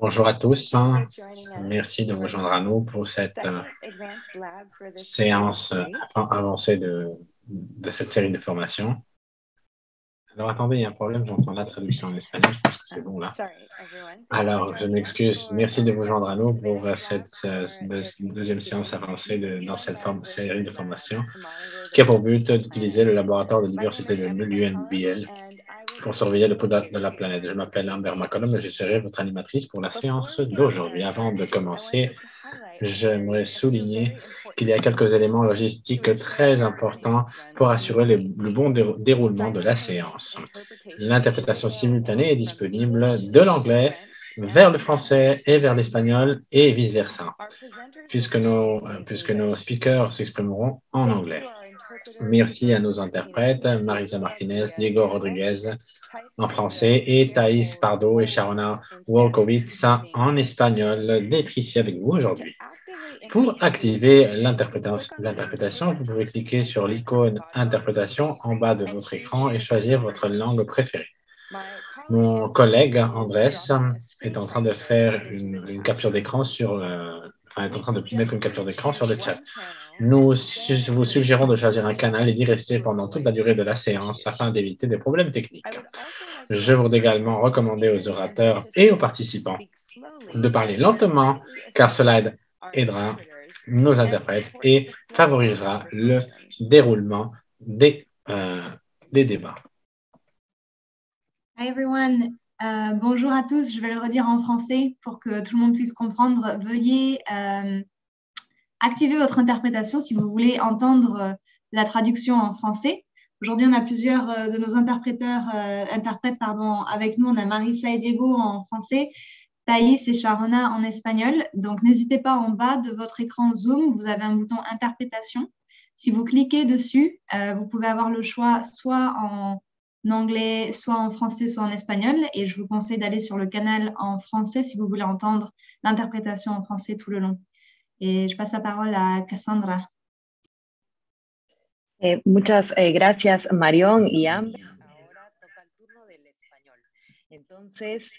Bonjour à tous. Merci de vous joindre à nous pour cette euh, séance euh, avancée de, de cette série de formations. Alors attendez, il y a un problème, j'entends la traduction en espagnol, je pense que c'est bon là. Alors, je m'excuse, merci de vous joindre à nous pour cette euh, deuxième séance avancée de, dans cette série de formations qui a pour but d'utiliser le laboratoire de diversité de l'UNBL pour surveiller le pouvoir de la planète. Je m'appelle Amber McCollum et je serai votre animatrice pour la séance d'aujourd'hui. Avant de commencer, j'aimerais souligner qu'il y a quelques éléments logistiques très importants pour assurer le, bon déroulement de la séance. L'interprétation simultanée est disponible de l'anglais vers le français et vers l'espagnol et vice-versa, puisque nos, puisque nos speakers s'exprimeront en anglais. Merci à nos interprètes, Marisa Martinez, Diego Rodriguez en français et Thaïs Pardo et Sharona Wolkowitz en espagnol d'être ici avec vous aujourd'hui. Pour activer l'interprétation, vous pouvez cliquer sur l'icône Interprétation en bas de votre écran et choisir votre langue préférée. Mon collègue Andrés est en train de faire une, capture d'écran sur, euh, est en train de mettre une capture d'écran sur le chat. Nous vous suggérons de choisir un canal et d'y rester pendant toute la durée de la séance afin d'éviter des problèmes techniques. Je voudrais également recommander aux orateurs et aux participants de parler lentement car cela aidera nos interprètes et favorisera le déroulement des, euh, débats. Hi everyone. Euh, bonjour à tous. Je vais le redire en français pour que tout le monde puisse comprendre. Veuillez euh, activez votre interprétation si vous voulez entendre euh, la traduction en français. Aujourd'hui, on a plusieurs euh, de nos euh, interprètes avec nous. On a Marissa et Diego en français, Thaïs et Sharona en espagnol. Donc, n'hésitez pas en bas de votre écran Zoom, vous avez un bouton interprétation. Si vous cliquez dessus, vous pouvez avoir le choix soit en anglais, soit en français, soit en espagnol. Et je vous conseille d'aller sur le canal en français si vous voulez entendre l'interprétation en français tout le long. Eh, je paso la palabra a Cassandra. Eh, muchas eh, gracias, Marión y Amber. Ahora toca el turno del español. Entonces,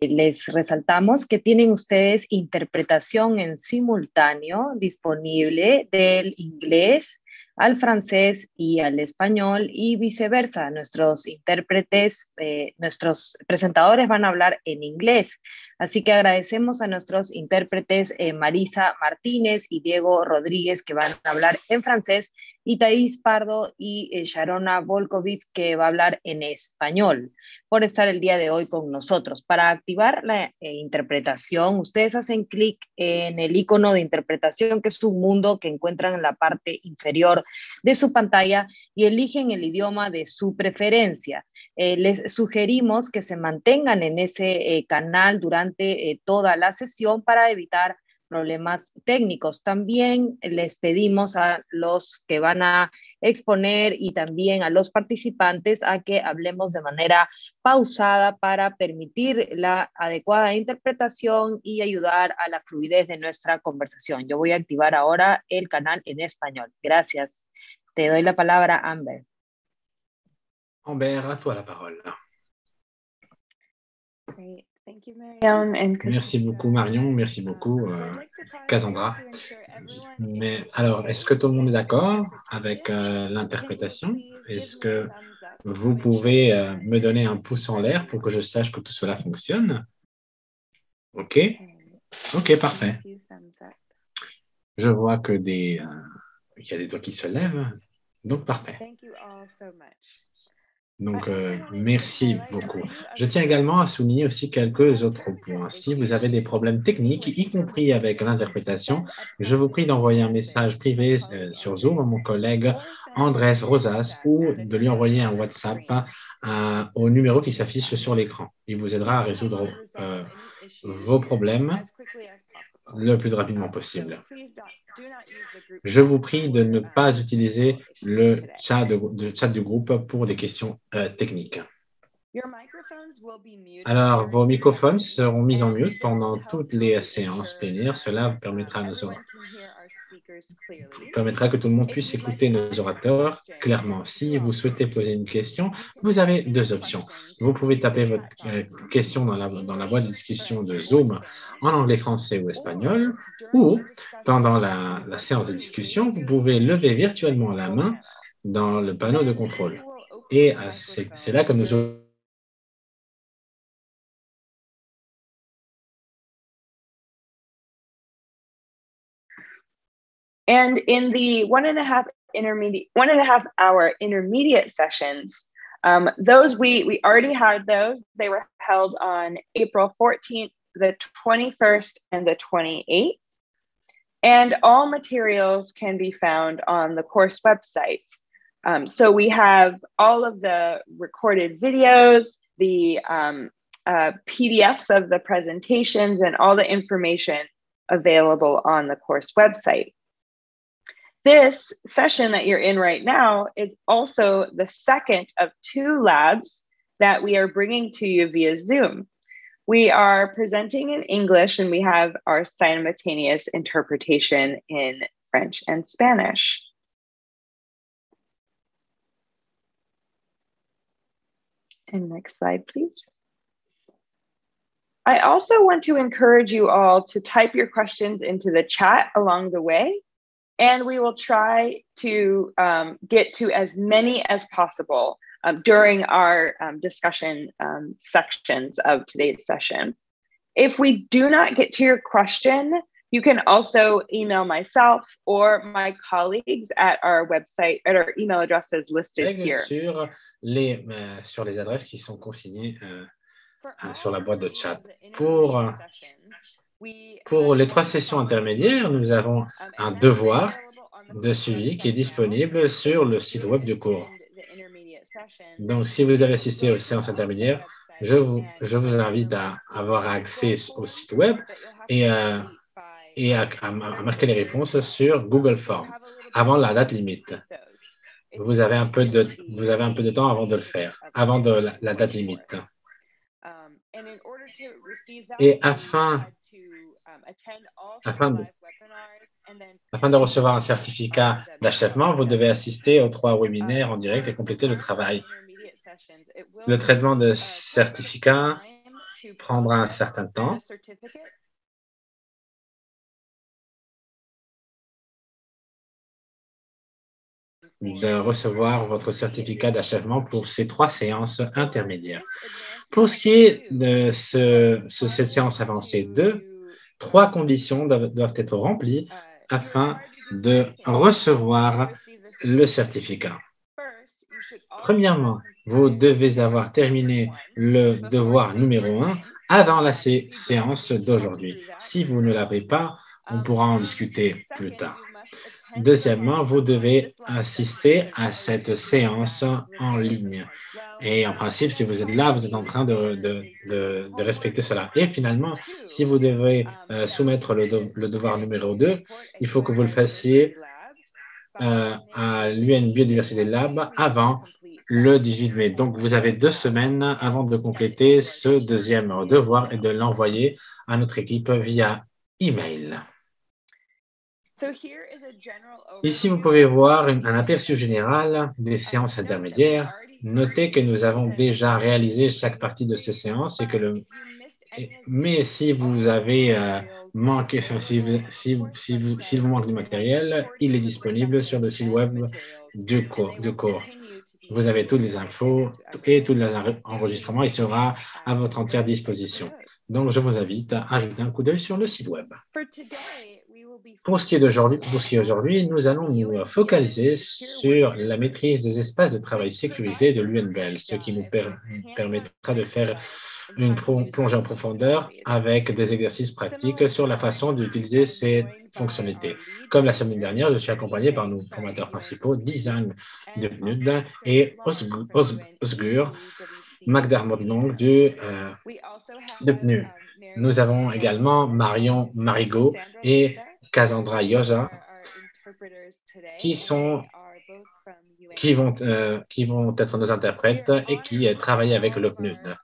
les resaltamos que tienen ustedes interpretación en simultáneo disponible del inglés, al francés y al español y viceversa. Nuestros intérpretes, eh, nuestros presentadores van a hablar en inglés. Así que agradecemos a nuestros intérpretes eh, Marisa Martínez y Diego Rodríguez que van a hablar en francés y Thais Pardo y eh, Sharona Volkovic que va a hablar en español por estar el día de hoy con nosotros. Para activar la interpretación, ustedes hacen clic en el icono de interpretación que es un mundo que encuentran en la parte inferior de su pantalla y eligen el idioma de su preferencia. Eh, les sugerimos que se mantengan en ese eh, canal durante eh, toda la sesión para evitar problemas técnicos. También les pedimos a los que van a exponer y también a los participantes a que hablemos de manera pausada para permitir la adecuada interpretación y ayudar a la fluidez de nuestra conversación. Yo voy a activar ahora el canal en español. Gracias. Te doy la palabra, Amber. Amber, à toi la parole. Merci beaucoup Marion, merci beaucoup euh, Cassandra. Mais alors, est-ce que tout le monde est d'accord avec euh, l'interprétation? Est-ce que vous pouvez euh, me donner un pouce en l'air pour que je sache que tout cela fonctionne? OK? OK, parfait. Je vois que des, il y a des doigts qui se lèvent. Donc, parfait. Donc, euh, merci beaucoup. Je tiens également à souligner aussi quelques autres points. Si vous avez des problèmes techniques, y compris avec l'interprétation, je vous prie d'envoyer un message privé euh, sur Zoom à mon collègue Andrés Rosas ou de lui envoyer un WhatsApp euh, au numéro qui s'affiche sur l'écran. Il vous aidera à résoudre vos problèmes le plus rapidement possible. Je vous prie de ne pas utiliser le chat, du groupe pour des questions euh, techniques. Alors, vos microphones seront mis en mute pendant toutes les séances plénières. Cela vous permettra à nos, permettra que tout le monde puisse écouter nos orateurs clairement. Si vous souhaitez poser une question, vous avez deux options. Vous pouvez taper votre euh, question dans la, dans la boîte de discussion de Zoom en anglais, français ou espagnol, ou pendant la, la séance de discussion, vous pouvez lever virtuellement la main dans le panneau de contrôle. Et c'est là que nous And in the one and a half intermediate, one and a half hour intermediate sessions, um, those we we already had those. They were held on April 14th, the 21st, and the 28th. And all materials can be found on the course website. Um, so we have all of the recorded videos, the um, uh, PDFs of the presentations, and all the information available on the course website. This session that you're in right now is also the second of two labs that we are bringing to you via Zoom. We are presenting in English and we have our simultaneous interpretation in French and Spanish. And next slide, please. I also want to encourage you all to type your questions into the chat along the way and we will try to um, get to as many as possible um, during our um, discussion um, sections of today's session. If we do not get to your question, you can also email myself or my colleagues at our website, at our email addresses listed here. Sur les, euh, sur les adresses qui sont consignées euh, euh, sur la boîte de chat. Pour Pour les trois sessions intermédiaires, nous avons un devoir de suivi qui est disponible sur le site web du cours. Donc, si vous avez assisté aux séances intermédiaires, je vous, je vous invite à avoir accès au site web et, euh, et à, marquer les réponses sur Google Forms avant la date limite. Vous avez un peu de, vous avez un peu de temps avant de le faire, avant de la date limite. Et afin afin de, afin de recevoir un certificat d'achèvement, vous devez assister aux trois webinaires en direct et compléter le travail. Le traitement de certificat prendra un certain temps. de recevoir votre certificat d'achèvement pour ces trois séances intermédiaires. Pour ce qui est de cette séance avancée 2, Trois conditions doivent, être remplies afin de recevoir le certificat. Premièrement, vous devez avoir terminé le devoir numéro un avant la séance d'aujourd'hui. Si vous ne l'avez pas, on pourra en discuter plus tard. Deuxièmement, vous devez assister à cette séance en ligne. Et en principe, si vous êtes là, vous êtes en train de, respecter cela. Et finalement, si vous devez euh, soumettre le, devoir numéro 2, il faut que vous le fassiez euh, à l'UN Biodiversité Lab avant le 18 mai. Donc, vous avez deux semaines avant de compléter ce deuxième devoir et de l'envoyer à notre équipe via email. Ici, vous pouvez voir un aperçu général des séances intermédiaires Notez que nous avons déjà réalisé chaque partie de ces séances et que le... Mais si vous avez euh, manqué, si, si, si, vous, manque du matériel, il est disponible sur le site web du cours. Du cours. Vous avez toutes les infos et tous les enregistrements. Il sera à votre entière disposition. Donc, je vous invite à ajouter un coup d'œil sur le site web. Pour ce qui est d'aujourd'hui, nous allons nous focaliser sur la maîtrise des espaces de travail sécurisés de l'UNBL, ce qui nous permettra de faire une plongée en profondeur avec des exercices pratiques sur la façon d'utiliser ces fonctionnalités. Comme la semaine dernière, je suis accompagné par nos formateurs principaux, Design de PNUD et Osgur McDermott Long du, euh, de PNU. Nous avons également Marion Marigot et Cassandra Yoja, qui, sont, qui, vont, euh, qui vont être nos interprètes et qui travaillent avec le PNUD.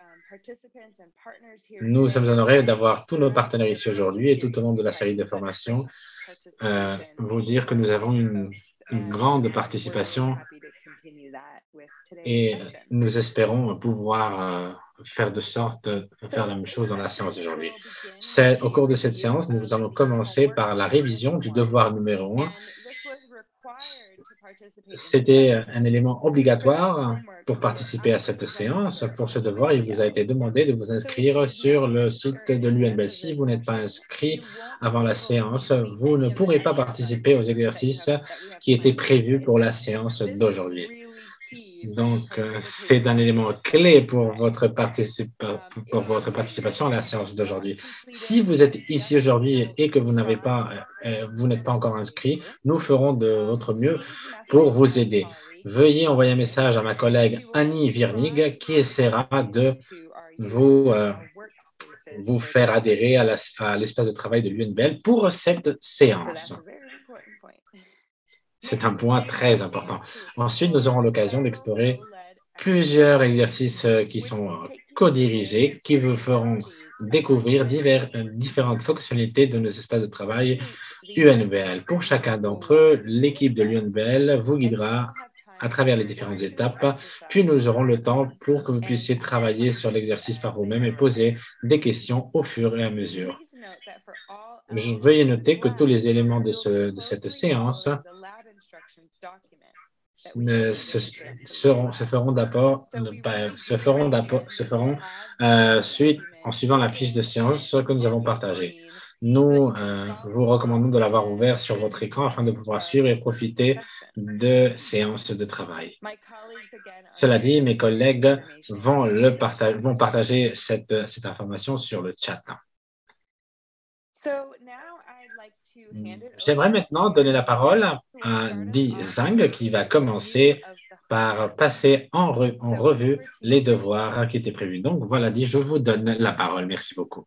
Nous sommes honorés d'avoir tous nos partenaires ici aujourd'hui et tout au long de la série de formations, euh, vous dire que nous avons une, grande participation et nous espérons pouvoir euh, faire de sorte de faire la même chose dans la séance d'aujourd'hui. Au cours de cette séance, nous allons commencer par la révision du devoir numéro un c'était un élément obligatoire pour participer à cette séance. Pour ce devoir, il vous a été demandé de vous inscrire sur le site de l'UNBL. Si vous n'êtes pas inscrit avant la séance, vous ne pourrez pas participer aux exercices qui étaient prévus pour la séance d'aujourd'hui. Donc, euh, c'est un élément clé pour votre, pour votre participation à la séance d'aujourd'hui. Si vous êtes ici aujourd'hui et que vous n'avez pas, euh, euh, vous n'êtes pas encore inscrit, nous ferons de votre mieux pour vous aider. Veuillez envoyer un message à ma collègue Annie Virnig qui essaiera de vous, vous faire adhérer à l'espace de travail de l'UNBL pour cette séance. C'est un point très important. Ensuite, nous aurons l'occasion d'explorer plusieurs exercices euh, qui sont euh, co-dirigés, qui vous feront découvrir euh, différentes fonctionnalités de nos espaces de travail UNBL. Pour chacun d'entre eux, l'équipe de l'UNBL vous guidera à travers les différentes étapes, puis nous aurons le temps pour que vous puissiez travailler sur l'exercice par vous-même et poser des questions au fur et à mesure. Je veuillez noter que tous les éléments de cette séance se, seront, se feront d'abord, se feront, se feront euh, suite, en suivant la fiche de séance que nous avons partagée. Nous euh, vous recommandons de l'avoir ouvert sur votre écran afin de pouvoir suivre et profiter de séances de travail. Cela dit, mes collègues vont, partager, cette information sur le chat. J'aimerais maintenant donner la parole à Di Zhang qui va commencer par passer en, en revue les devoirs qui étaient prévus. Donc voilà, Di, je vous donne la parole. Merci beaucoup.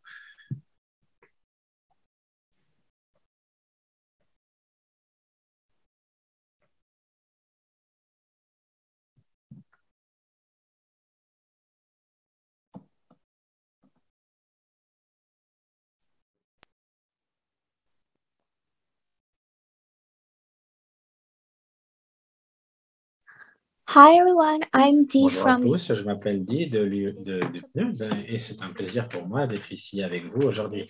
Hi everyone, I'm Dee Bonjour à tous, je m'appelle Dee de, de, de, et c'est un plaisir pour moi d'être ici avec vous aujourd'hui.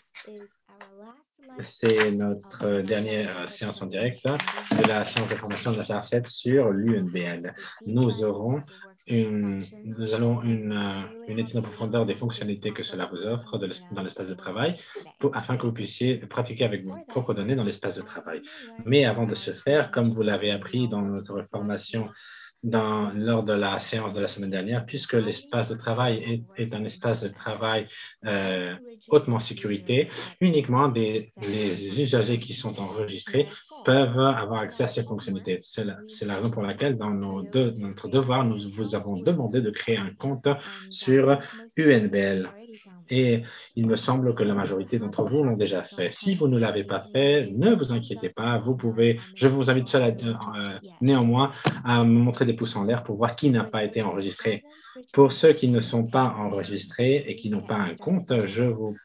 C'est notre dernière euh, séance en direct de la séance de formation de la CR7 sur l'UNBL. Nous aurons une, nous allons une, euh, une étude en profondeur des fonctionnalités que cela vous offre dans l'espace de travail pour, afin que vous puissiez pratiquer avec vos propres données dans l'espace de travail. Mais avant de ce faire, comme vous l'avez appris dans notre formation dans, lors de la séance de la semaine dernière, puisque l'espace de travail est, un espace de travail euh, hautement sécurité, uniquement des, les usagers qui sont enregistrés peuvent avoir accès à ces fonctionnalités. C'est la, raison pour laquelle, dans notre devoir, nous vous avons demandé de créer un compte sur UNBL. Et il me semble que la majorité d'entre vous l'ont déjà fait. Si vous ne l'avez pas fait, ne vous inquiétez pas. Vous pouvez, je vous invite seul euh, néanmoins à me montrer des pouces en l'air pour voir qui n'a pas été enregistré. Pour ceux qui ne sont pas enregistrés et qui n'ont pas un compte, je vous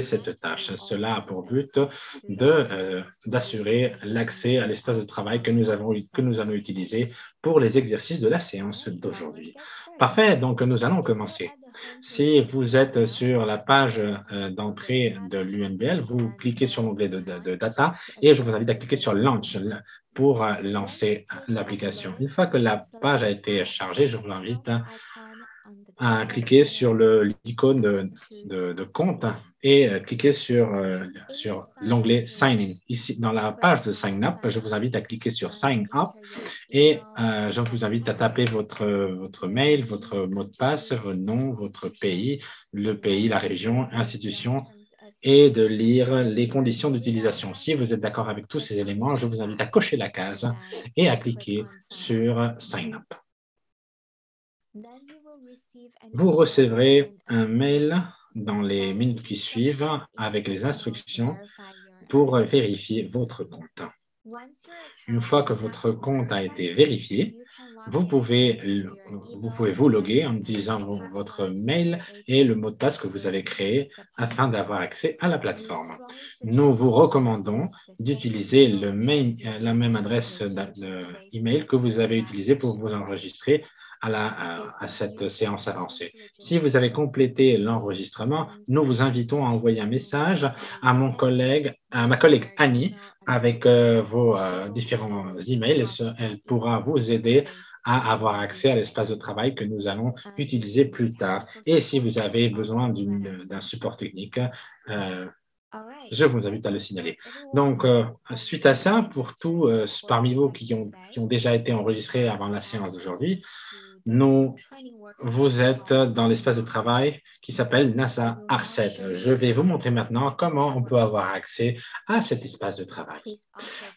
cette tâche. Cela a pour but euh, d'assurer l'accès à l'espace de travail que nous, avons, que nous allons utiliser pour les exercices de la séance d'aujourd'hui. Parfait, donc nous allons commencer. Si vous êtes sur la page euh, d'entrée de l'UNBL, vous cliquez sur l'onglet de, Data et je vous invite à cliquer sur Launch pour euh, lancer l'application. Une fois que la page a été chargée, je vous invite à cliquer sur l'icône de, compte et euh, cliquer sur, euh, sur l'onglet Sign In. Ici, dans la page de Sign Up, je vous invite à cliquer sur Sign Up et euh, je vous invite à taper votre, votre mail, votre mot de passe, votre nom, votre pays, le pays, la région, institution et de lire les conditions d'utilisation. Si vous êtes d'accord avec tous ces éléments, je vous invite à cocher la case et à cliquer sur Sign Up. Vous recevrez un mail dans les minutes qui suivent avec les instructions pour vérifier votre compte. Une fois que votre compte a été vérifié, vous pouvez, vous loguer en utilisant votre mail et le mot de passe que vous avez créé afin d'avoir accès à la plateforme. Nous vous recommandons d'utiliser la même adresse d'email que vous avez utilisée pour vous enregistrer à, cette séance avancée. Si vous avez complété l'enregistrement, nous vous invitons à envoyer un message à mon collègue, à ma collègue Annie, avec euh, vos euh, différents emails. Elle pourra vous aider à avoir accès à l'espace de travail que nous allons utiliser plus tard. Et si vous avez besoin d'un support technique, euh, je vous invite à le signaler. Donc, suite à ça, pour tous parmi vous qui ont déjà été enregistrés avant la séance d'aujourd'hui, nous, vous êtes dans l'espace de travail qui s'appelle NASA ARCET. Je vais vous montrer maintenant comment on peut avoir accès à cet espace de travail.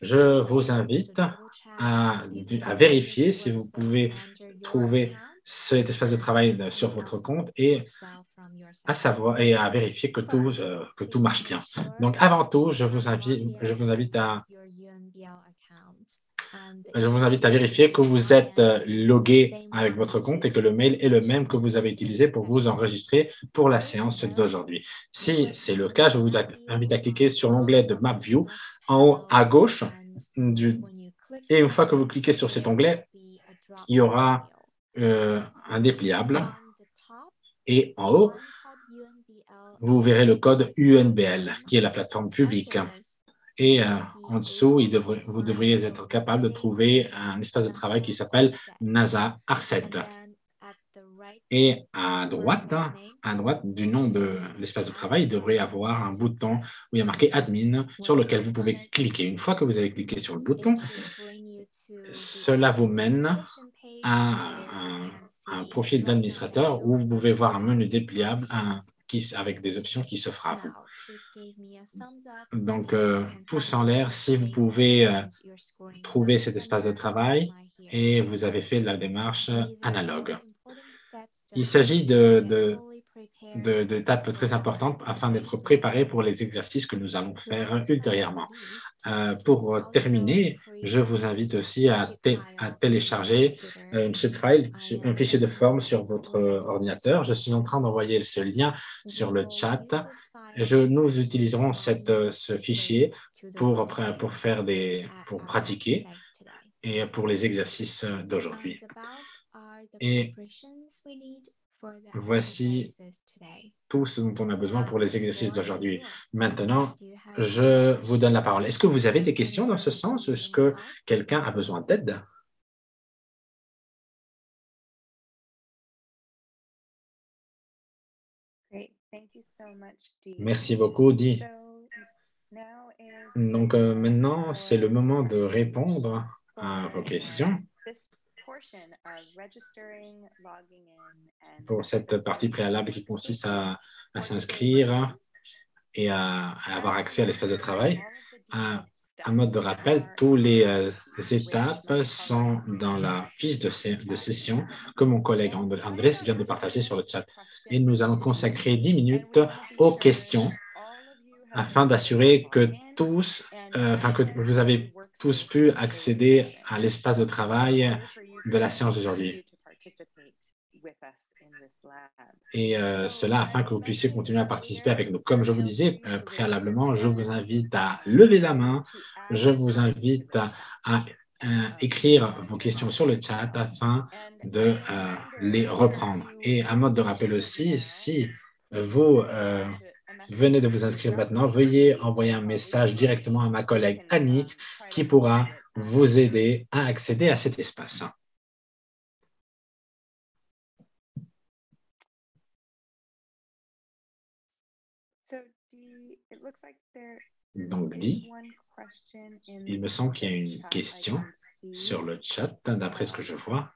Je vous invite à, vérifier si vous pouvez trouver cet espace de travail sur votre compte et à savoir et à vérifier que tout, euh, que tout marche bien. Donc, avant tout, je vous invite, je vous invite à je vous invite à vérifier que vous êtes euh, logué avec votre compte et que le mail est le même que vous avez utilisé pour vous enregistrer pour la séance d'aujourd'hui. Si c'est le cas, je vous invite à cliquer sur l'onglet de Map View en haut à gauche. Du... Et une fois que vous cliquez sur cet onglet, il y aura euh, un dépliable. Et en haut, vous verrez le code UNBL, qui est la plateforme publique. Et euh, en dessous, vous devriez être capable de trouver un espace de travail qui s'appelle NASA ARCET. Et à droite, à droite du nom de l'espace de travail, il devrait y avoir un bouton où il y a marqué Admin sur lequel vous pouvez cliquer. Une fois que vous avez cliqué sur le bouton, cela vous mène à un, profil d'administrateur où vous pouvez voir un menu dépliable, avec des options qui s'offrent à vous. Donc, euh, pouce en l'air si vous pouvez euh, trouver cet espace de travail et vous avez fait la démarche analogue. Il s'agit de, d'étapes très importantes afin d'être préparé pour les exercices que nous allons faire ultérieurement. Euh, pour terminer, je vous invite aussi à, à télécharger une file, un fichier de forme sur votre ordinateur. Je suis en train d'envoyer ce lien sur le chat. Nous utiliserons cette, ce fichier pour, pour, faire des, pour pratiquer et pour les exercices d'aujourd'hui. Et Voici tout ce dont on a besoin pour les exercices d'aujourd'hui. Maintenant, je vous donne la parole. Est-ce que vous avez des questions dans ce sens? Est-ce que quelqu'un a besoin d'aide? Merci beaucoup, Di. Donc euh, maintenant, c'est le moment de répondre à vos questions. Pour cette partie préalable qui consiste à, s'inscrire et à, avoir accès à l'espace de travail, un, mode de rappel, toutes les euh, étapes sont dans la fiche de, de, session que mon collègue Andrés vient de partager sur le chat. Et nous allons consacrer 10 minutes aux questions afin d'assurer que tous, euh, enfin que vous avez tous pu accéder à l'espace de travail de la séance d'aujourd'hui. Et euh, cela afin que vous puissiez continuer à participer avec nous. Comme je vous disais euh, préalablement, je vous invite à lever la main, je vous invite à, euh, écrire vos questions sur le chat afin de les reprendre. Et à mode de rappel aussi, si vous venez de vous inscrire maintenant, veuillez envoyer un message directement à ma collègue Annie qui pourra vous aider à accéder à cet espace. Donc, dit, il me semble qu'il y a une question sur le chat, d'après ce que je vois.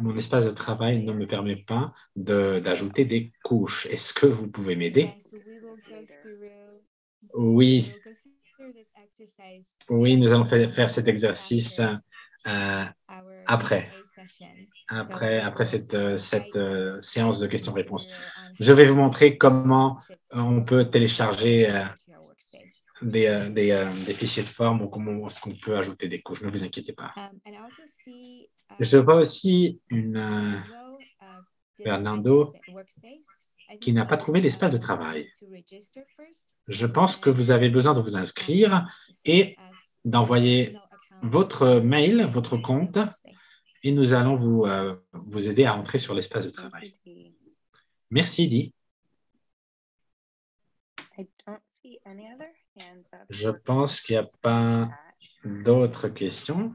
Mon espace de travail ne me permet pas d'ajouter des couches. Est-ce que vous pouvez m'aider? Oui. Oui, nous allons faire cet exercice euh, après, après, après cette, euh, cette euh, séance de questions-réponses. Je vais vous montrer comment on peut télécharger des, euh, des, fichiers de forme ou comment est-ce qu'on peut ajouter des couches. Ne vous inquiétez pas. Um, uh, Je vois aussi une, Fernando qui n'a pas trouvé l'espace de travail. Je pense que vous avez besoin de vous inscrire et d'envoyer votre mail, votre compte, et nous allons vous, vous aider à entrer sur l'espace de travail. Merci, Di. Je pense qu'il n'y a pas d'autres questions.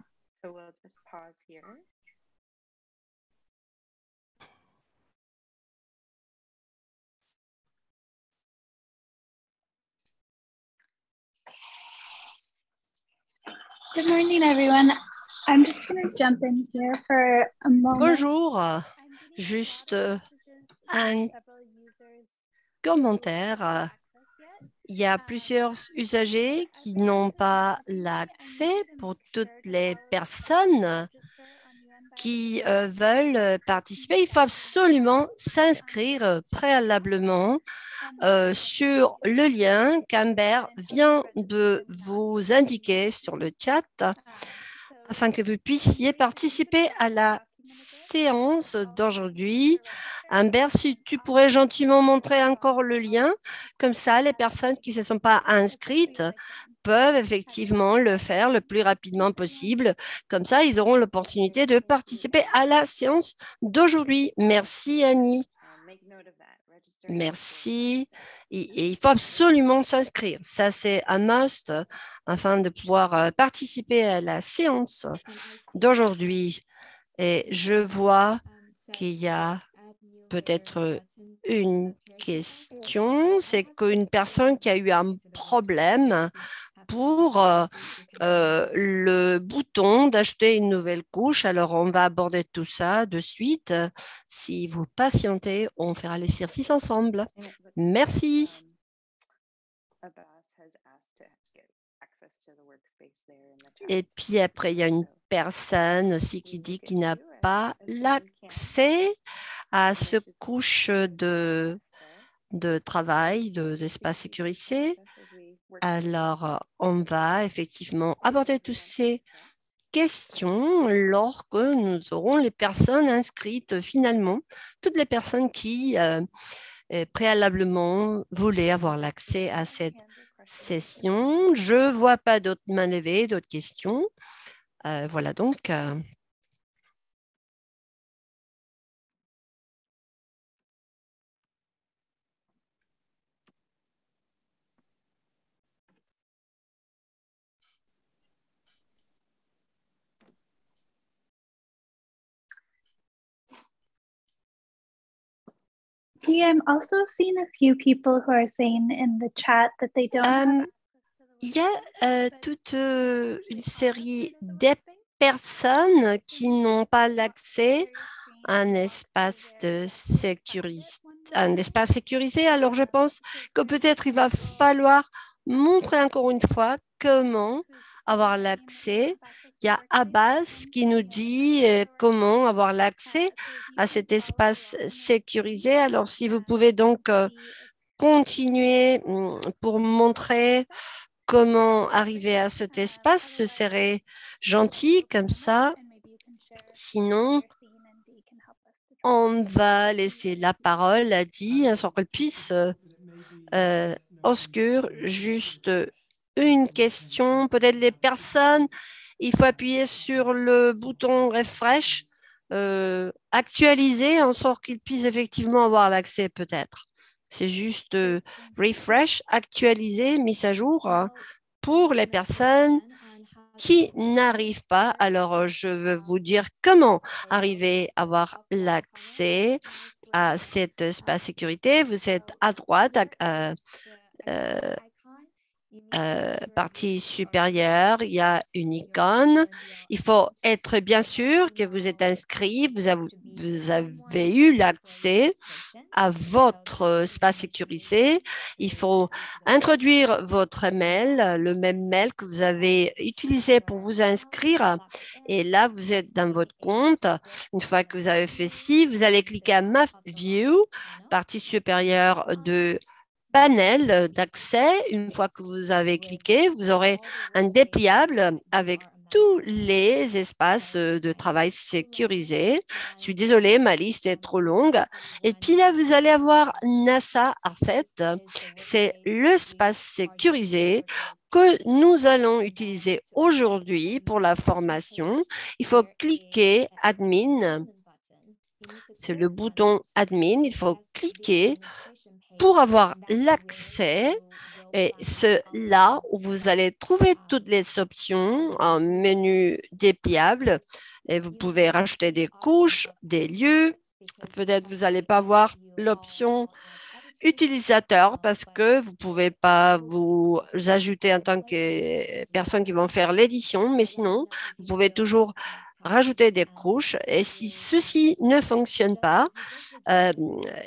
Good morning, everyone. I'm just jump in here for a moment. Bonjour. Juste un commentaire il y a plusieurs usagers qui n'ont pas l'accès pour toutes les personnes qui euh, veulent participer. Il faut absolument s'inscrire préalablement euh, sur le lien qu'Amber vient de vous indiquer sur le chat afin que vous puissiez participer à la séance d'aujourd'hui. Amber, si tu pourrais gentiment montrer encore le lien, comme ça, les personnes qui ne se sont pas inscrites peuvent effectivement le faire le plus rapidement possible. Comme ça, ils auront l'opportunité de participer à la séance d'aujourd'hui. Merci, Annie. Merci. Il faut absolument s'inscrire. Ça, c'est un must afin de pouvoir euh, participer à la séance d'aujourd'hui. Et je vois qu'il y a peut-être une question, c'est qu'une personne qui a eu un problème pour euh, euh, le bouton d'acheter une nouvelle couche. Alors, on va aborder tout ça de suite. Si vous patientez, on fera l'exercice ensemble. Merci. Et puis après, il y a une personne aussi qui dit qu'il n'a pas l'accès à ce couche de, de travail, d'espace sécurisé. Alors, on va effectivement aborder toutes ces questions lorsque nous aurons les personnes inscrites finalement, toutes les personnes qui euh, préalablement voulaient avoir l'accès à cette session. Je ne vois pas d'autres mains levées, d'autres questions. Euh, voilà donc. Euh, I'm also seeing a few people who are saying in the chat that they don't um, il y a euh, toute euh, une série de personnes qui n'ont pas l'accès à un espace de sécurité, un espace sécurisé. Alors, je pense que peut-être il va falloir montrer encore une fois comment avoir l'accès. Il y a Abbas qui nous dit euh, comment avoir l'accès à cet espace sécurisé. Alors, si vous pouvez donc continuer hum, pour montrer comment arriver à cet espace, ce serait gentil comme ça. Sinon, on va laisser la parole à Di, sans qu'elle puisse euh, Oscar, juste une question. Peut-être les personnes, il faut appuyer sur le bouton refresh, euh, actualiser en sorte qu'ils puissent effectivement avoir l'accès peut-être. C'est juste euh, refresh, actualiser, mise à jour hein, pour les personnes qui n'arrivent pas. Alors, euh, je veux vous dire comment arriver à avoir l'accès à cet espace sécurité. Vous êtes à droite, euh, partie supérieure, il y a une icône. Il faut être bien sûr que vous êtes inscrit, vous avez, eu l'accès à votre espace sécurisé. Il faut introduire votre mail, le même mail que vous avez utilisé pour vous inscrire. Et là, vous êtes dans votre compte. Une fois que vous avez fait ci, vous allez cliquer à Map View, partie supérieure de panel d'accès. Une fois que vous avez cliqué, vous aurez un dépliable avec tous les espaces de travail sécurisés. Je suis désolée, ma liste est trop longue. Et puis là, vous allez avoir NASA ARCET. C'est l'espace sécurisé que nous allons utiliser aujourd'hui pour la formation. Il faut cliquer Admin. C'est le bouton Admin. Il faut cliquer pour avoir l'accès et c'est là où vous allez trouver toutes les options, un menu dépliable et vous pouvez rajouter des couches, des lieux. Peut-être vous n'allez pas voir l'option utilisateur parce que vous ne pouvez pas vous ajouter en tant que personne qui vont faire l'édition, mais sinon, vous pouvez toujours rajouter des couches. Et si ceci ne fonctionne pas, euh,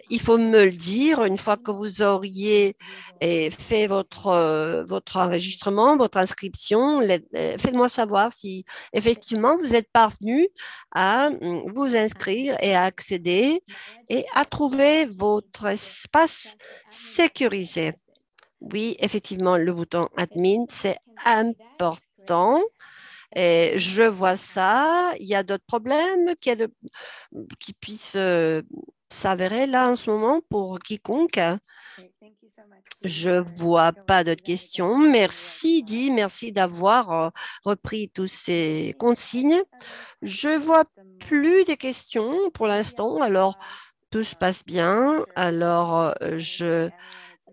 il faut me le dire une fois que vous auriez eh, fait votre, euh, votre enregistrement, votre inscription. Euh, faites-moi savoir si effectivement vous êtes parvenu à mm, vous inscrire et à accéder et à trouver votre espace sécurisé. Oui, effectivement, le bouton admin, c'est important. Et je vois ça. Il y a d'autres problèmes qui, qui puissent s'avérer là en ce moment pour quiconque. Je vois pas d'autres questions. Merci, Di. Merci d'avoir euh, repris tous ces consignes. Je vois plus de questions pour l'instant. Alors, tout se passe bien. Alors, euh, je euh,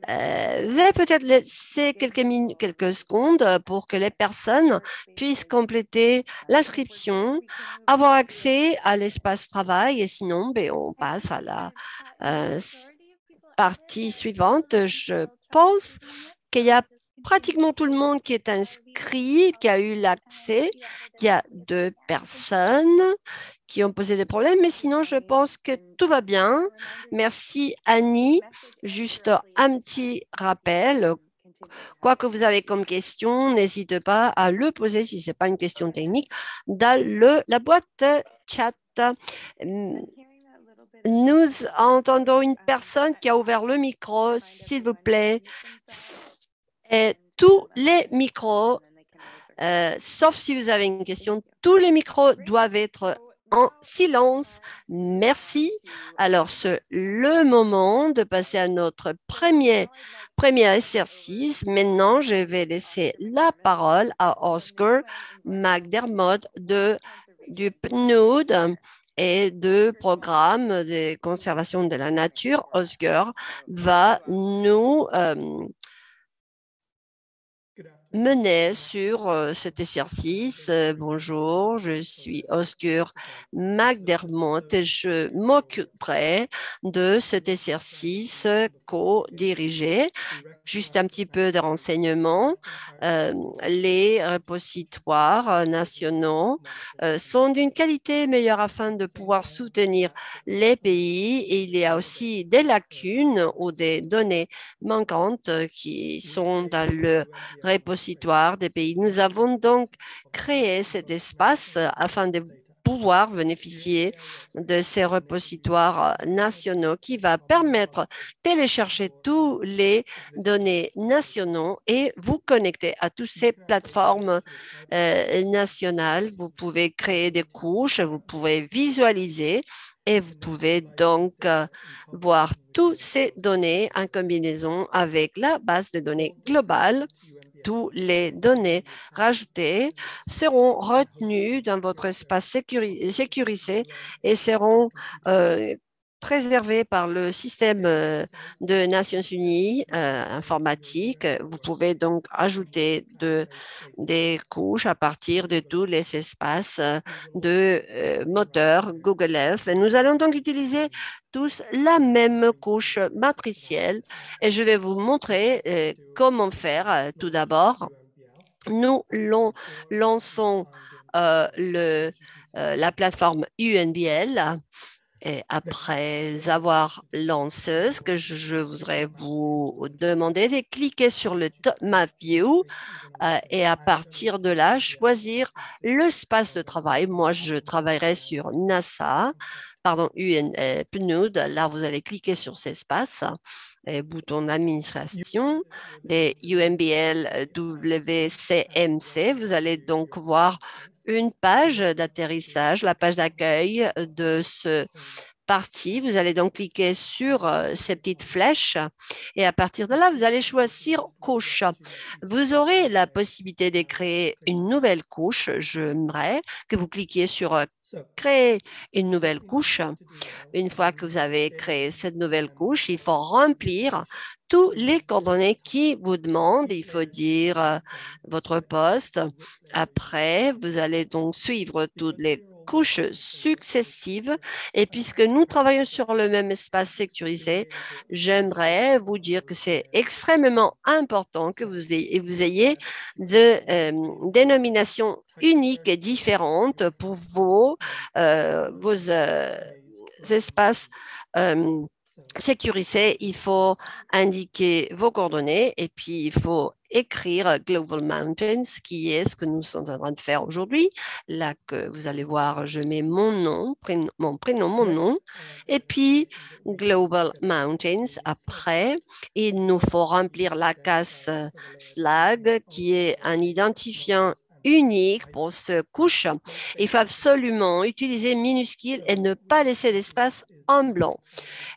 vais peut-être laisser quelques, minutes, quelques secondes pour que les personnes puissent compléter l'inscription, avoir accès à l'espace travail et sinon, ben, on passe à la euh, partie suivante. Je pense qu'il y a pratiquement tout le monde qui est inscrit, qui a eu l'accès. Il y a deux personnes qui ont posé des problèmes, mais sinon, je pense que tout va bien. Merci Annie. Juste un petit rappel. Quoi que vous avez comme question, n'hésitez pas à le poser si ce n'est pas une question technique dans le, la boîte chat. Nous entendons une personne qui a ouvert le micro, s'il vous plaît. Et tous les micros, euh, sauf si vous avez une question, tous les micros doivent être en silence. Merci. Alors, c'est le moment de passer à notre premier, premier exercice. Maintenant, je vais laisser la parole à Oscar McDermott de, du PNUD et de programme de conservation de la nature. Oscar va nous euh, mener sur euh, cet exercice. Euh, bonjour, je suis Oscar McDermott et je m'occuperai de cet exercice co-dirigé. Juste un petit peu de renseignements. Euh, les repositoires nationaux sont d'une qualité meilleure afin de pouvoir soutenir les pays il y a aussi des lacunes ou des données manquantes qui sont dans le des pays. Nous avons donc créé cet espace afin de pouvoir bénéficier de ces repositoires nationaux qui va permettre de télécharger tous les données nationaux et vous connecter à toutes ces plateformes euh, nationales. Vous pouvez créer des couches, vous pouvez visualiser et vous pouvez donc euh, voir toutes ces données en combinaison avec la base de données globale toutes les données rajoutées seront retenues dans votre espace sécurisé et seront euh, préservées par le système euh, de Nations Unies euh, informatique. Vous pouvez donc ajouter de, des couches à partir de tous les espaces de moteur Google Earth. nous allons donc utiliser tous la même couche matricielle et je vais vous montrer euh, comment faire euh, tout d'abord. Nous lançons euh, la plateforme UNBL Et après avoir lancé, ce que je, voudrais vous demander, de cliquer sur le Map View euh, et à partir de là, choisir l'espace de travail. Moi, je travaillerai sur NASA, pardon, UN, euh, PNUD. Là, vous allez cliquer sur cet espace, et bouton d'administration, des UMBL WCMC. Vous allez donc voir une page d'atterrissage, la page d'accueil de ce parti. Vous allez donc cliquer sur euh, ces petites flèches et à partir de là, vous allez choisir couche. Vous aurez la possibilité de créer une nouvelle couche. J'aimerais que vous cliquiez sur euh, créer une nouvelle couche. Une fois que vous avez créé cette nouvelle couche, il faut remplir tous les coordonnées qui vous demandent. Il faut dire euh, votre poste. Après, vous allez donc suivre toutes les couches successives. Et puisque nous travaillons sur le même espace sécurisé, j'aimerais vous dire que c'est extrêmement important que vous ayez, vous ayez de euh, dénominations uniques et différentes pour vos, euh, vos euh, espaces sécuriser, il faut indiquer vos coordonnées et puis il faut écrire Global Mountains, qui est ce que nous sommes en train de faire aujourd'hui. Là que vous allez voir, je mets mon nom, mon prénom, mon nom, et puis Global Mountains. Après, il nous faut remplir la case SLAG, qui est un identifiant unique pour ce couche. Il faut absolument utiliser minuscule et ne pas laisser d'espace en blanc.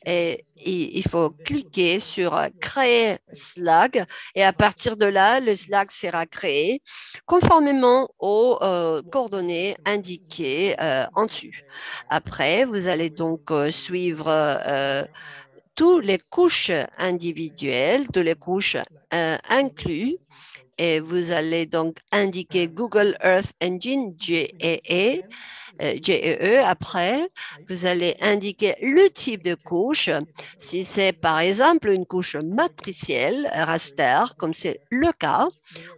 Et, il faut cliquer sur créer Slack et à partir de là, le Slack sera créé conformément aux euh, coordonnées indiquées euh, en dessus. Après, vous allez donc euh, suivre toutes les couches individuelles, toutes les couches incluses et vous allez donc indiquer Google Earth Engine, GEE. GEE. Euh, Après, vous allez indiquer le type de couche. Si c'est par exemple une couche matricielle, raster, comme c'est le cas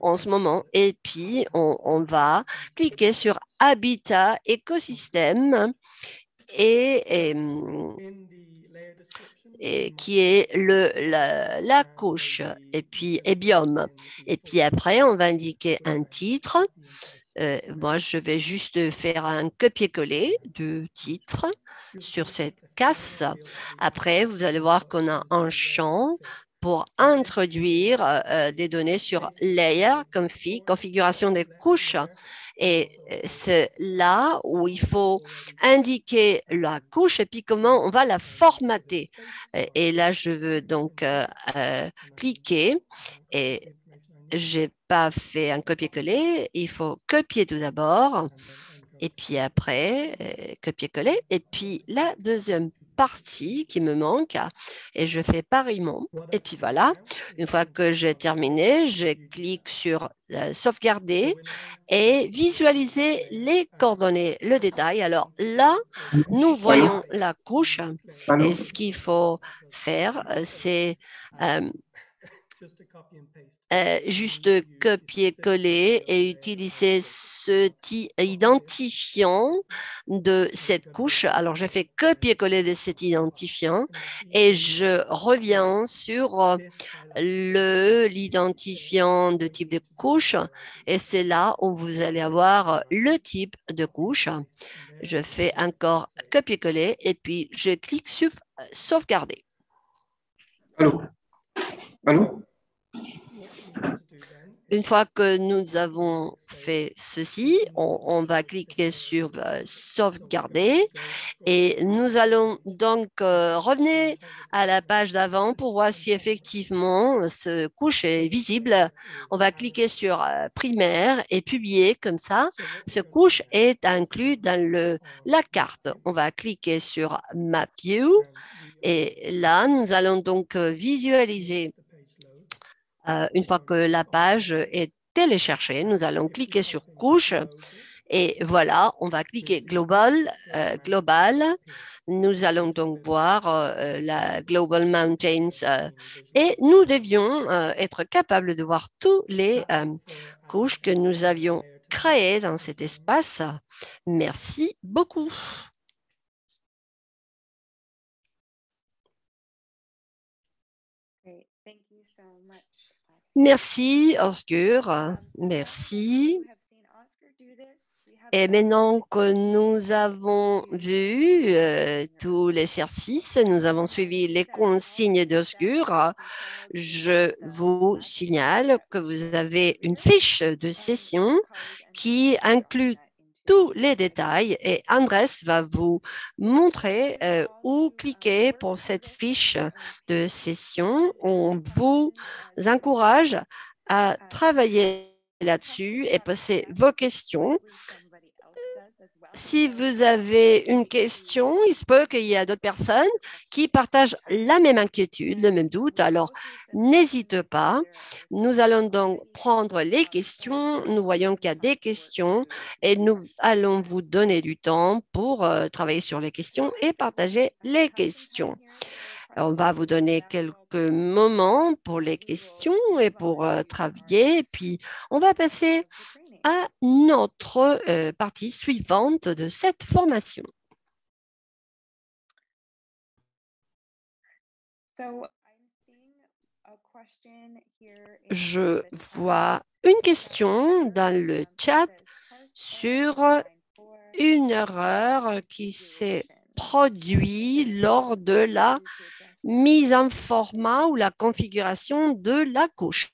en ce moment, et puis on, va cliquer sur Habitat, écosystème et, et qui est le, la, couche et puis et biome. Et puis après, on va indiquer un titre. Euh, moi, je vais juste faire un copier-coller du titre sur cette casse. Après, vous allez voir qu'on a un champ pour introduire euh, des données sur layer, configuration des couches. Et euh, c'est là où il faut indiquer la couche et puis comment on va la formater. Et, là, je veux donc euh, euh, cliquer et j'ai pas fait un copier-coller. Il faut copier tout d'abord et puis après copier-coller. Et puis la deuxième partie qui me manque et je fais pareillement. Et puis voilà, une fois que j'ai terminé, je clique sur sauvegarder et visualiser les coordonnées, le détail. Alors là, nous voyons la couche et ce qu'il faut faire, c'est euh, euh, juste copier-coller et utiliser ce identifiant de cette couche. Alors, je fais copier-coller de cet identifiant et je reviens sur euh, l'identifiant de type de couche et c'est là où vous allez avoir le type de couche. Je fais encore copier-coller et puis je clique sur sauvegarder. Allô? Allô? Une fois que nous avons fait ceci, on, va cliquer sur euh, sauvegarder et nous allons donc euh, revenir à la page d'avant pour voir si effectivement ce couche est visible. On va cliquer sur euh, primaire et publier comme ça. Ce couche est inclus dans le, la carte. On va cliquer sur Map View et là, nous allons donc visualiser euh, une fois que la page est téléchargée, nous allons cliquer sur couche et voilà, on va cliquer global, euh, global. Nous allons donc voir euh, la Global Mountains et nous devions être capables de voir tous les couches que nous avions créées dans cet espace. Merci beaucoup. Merci, Oscar. Merci. Et maintenant que nous avons vu euh, tous les exercices, nous avons suivi les consignes d'Osgur, je vous signale que vous avez une fiche de session qui inclut tous les détails et Andrés va vous montrer euh, où cliquer pour cette fiche de session. On vous encourage à travailler là-dessus et poser vos questions si vous avez une question, il se peut qu'il y a d'autres personnes qui partagent la même inquiétude, le même doute. Alors, n'hésitez pas. Nous allons donc prendre les questions. Nous voyons qu'il y a des questions et nous allons vous donner du temps pour euh, travailler sur les questions et partager les questions. On va vous donner quelques moments pour les questions et pour euh, travailler. Puis, on va passer à notre euh, partie suivante de cette formation. Je vois une question dans le chat sur une erreur qui s'est produite lors de la mise en format ou la configuration de la couche.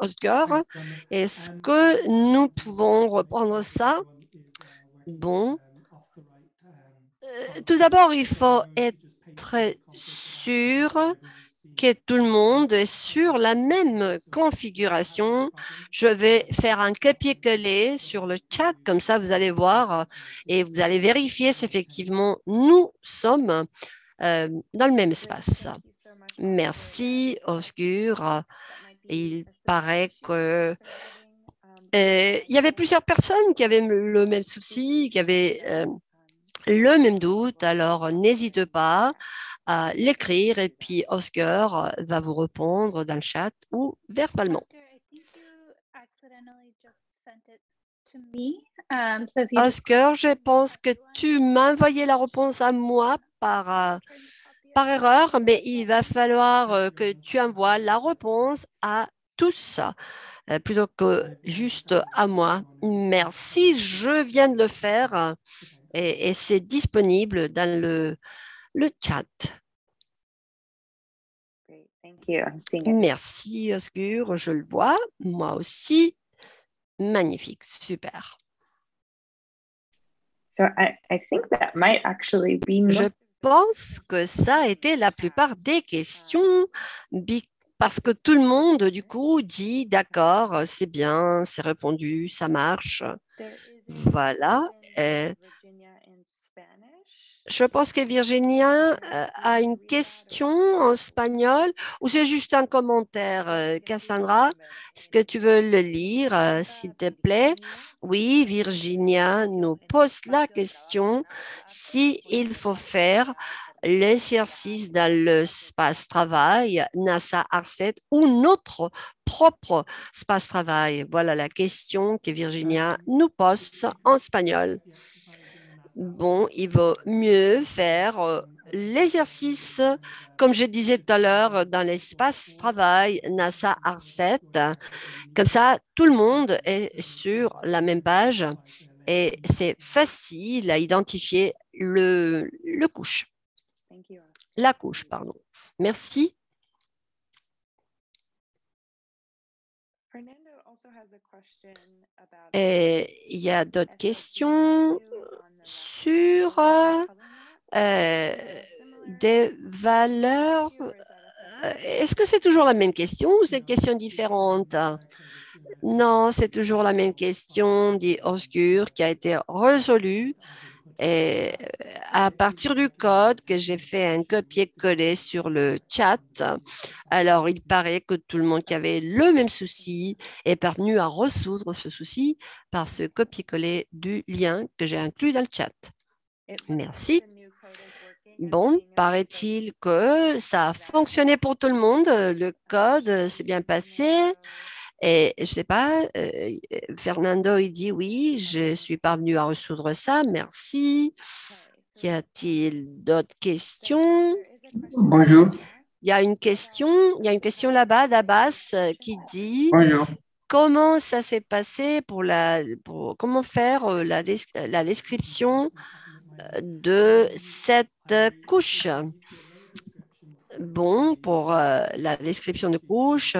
Oscar. Est-ce que nous pouvons reprendre ça? Bon. Euh, tout d'abord, il faut être sûr que tout le monde est sur la même configuration. Je vais faire un copier-coller sur le chat, comme ça vous allez voir et vous allez vérifier si effectivement nous sommes euh, dans le même espace. Merci, Oscar il paraît que euh, il y avait plusieurs personnes qui avaient le même souci, qui avaient euh, le même doute. Alors, n'hésitez pas à l'écrire et puis Oscar va vous répondre dans le chat ou verbalement. Um, Oscar, je pense que tu m'as envoyé la réponse à moi par, euh, par erreur, mais il va falloir euh, que tu envoies la réponse à tous euh, plutôt que juste à moi. Merci, je viens de le faire et, c'est disponible dans le, le chat. Merci, Oscar. Je le vois. Moi aussi. Magnifique. Super. I, pense que ça a été la plupart des questions parce que tout le monde, du coup, dit d'accord, c'est bien, c'est répondu, ça marche. Voilà. Je pense que Virginia euh, a une question en espagnol ou c'est juste un commentaire, euh, Cassandra? Est-ce que tu veux le lire, euh, s'il te plaît? Oui, Virginia nous pose la question si faut faire l'exercice dans l'espace travail NASA ARCET ou notre propre espace travail. Voilà la question que Virginia nous pose en espagnol bon, il vaut mieux faire euh, l'exercice, comme je disais tout à l'heure, dans l'espace travail NASA ARCET. Comme ça, tout le monde est sur la même page et c'est facile à identifier le, le couche. La couche, pardon. Merci. Et il y a d'autres questions sur euh, des valeurs. Euh, est-ce que c'est toujours la même question ou c'est une question différente? Non, c'est toujours la même question, dit Oscar, qui a été résolue et à partir du code que j'ai fait un copier-coller sur le chat, alors il paraît que tout le monde qui avait le même souci est parvenu à résoudre ce souci par ce copier-coller du lien que j'ai inclus dans le chat. Merci. Bon, paraît-il que ça a fonctionné pour tout le monde. Le code s'est bien passé. Et je ne sais pas, euh, Fernando, il dit oui, je suis parvenu à résoudre ça, merci. Y a-t-il d'autres questions? Bonjour. il y a une question, il y a une question là-bas d'Abbas qui dit comment ça s'est passé pour la, pour, comment faire la, la description de cette couche? Bon, pour la description de couche,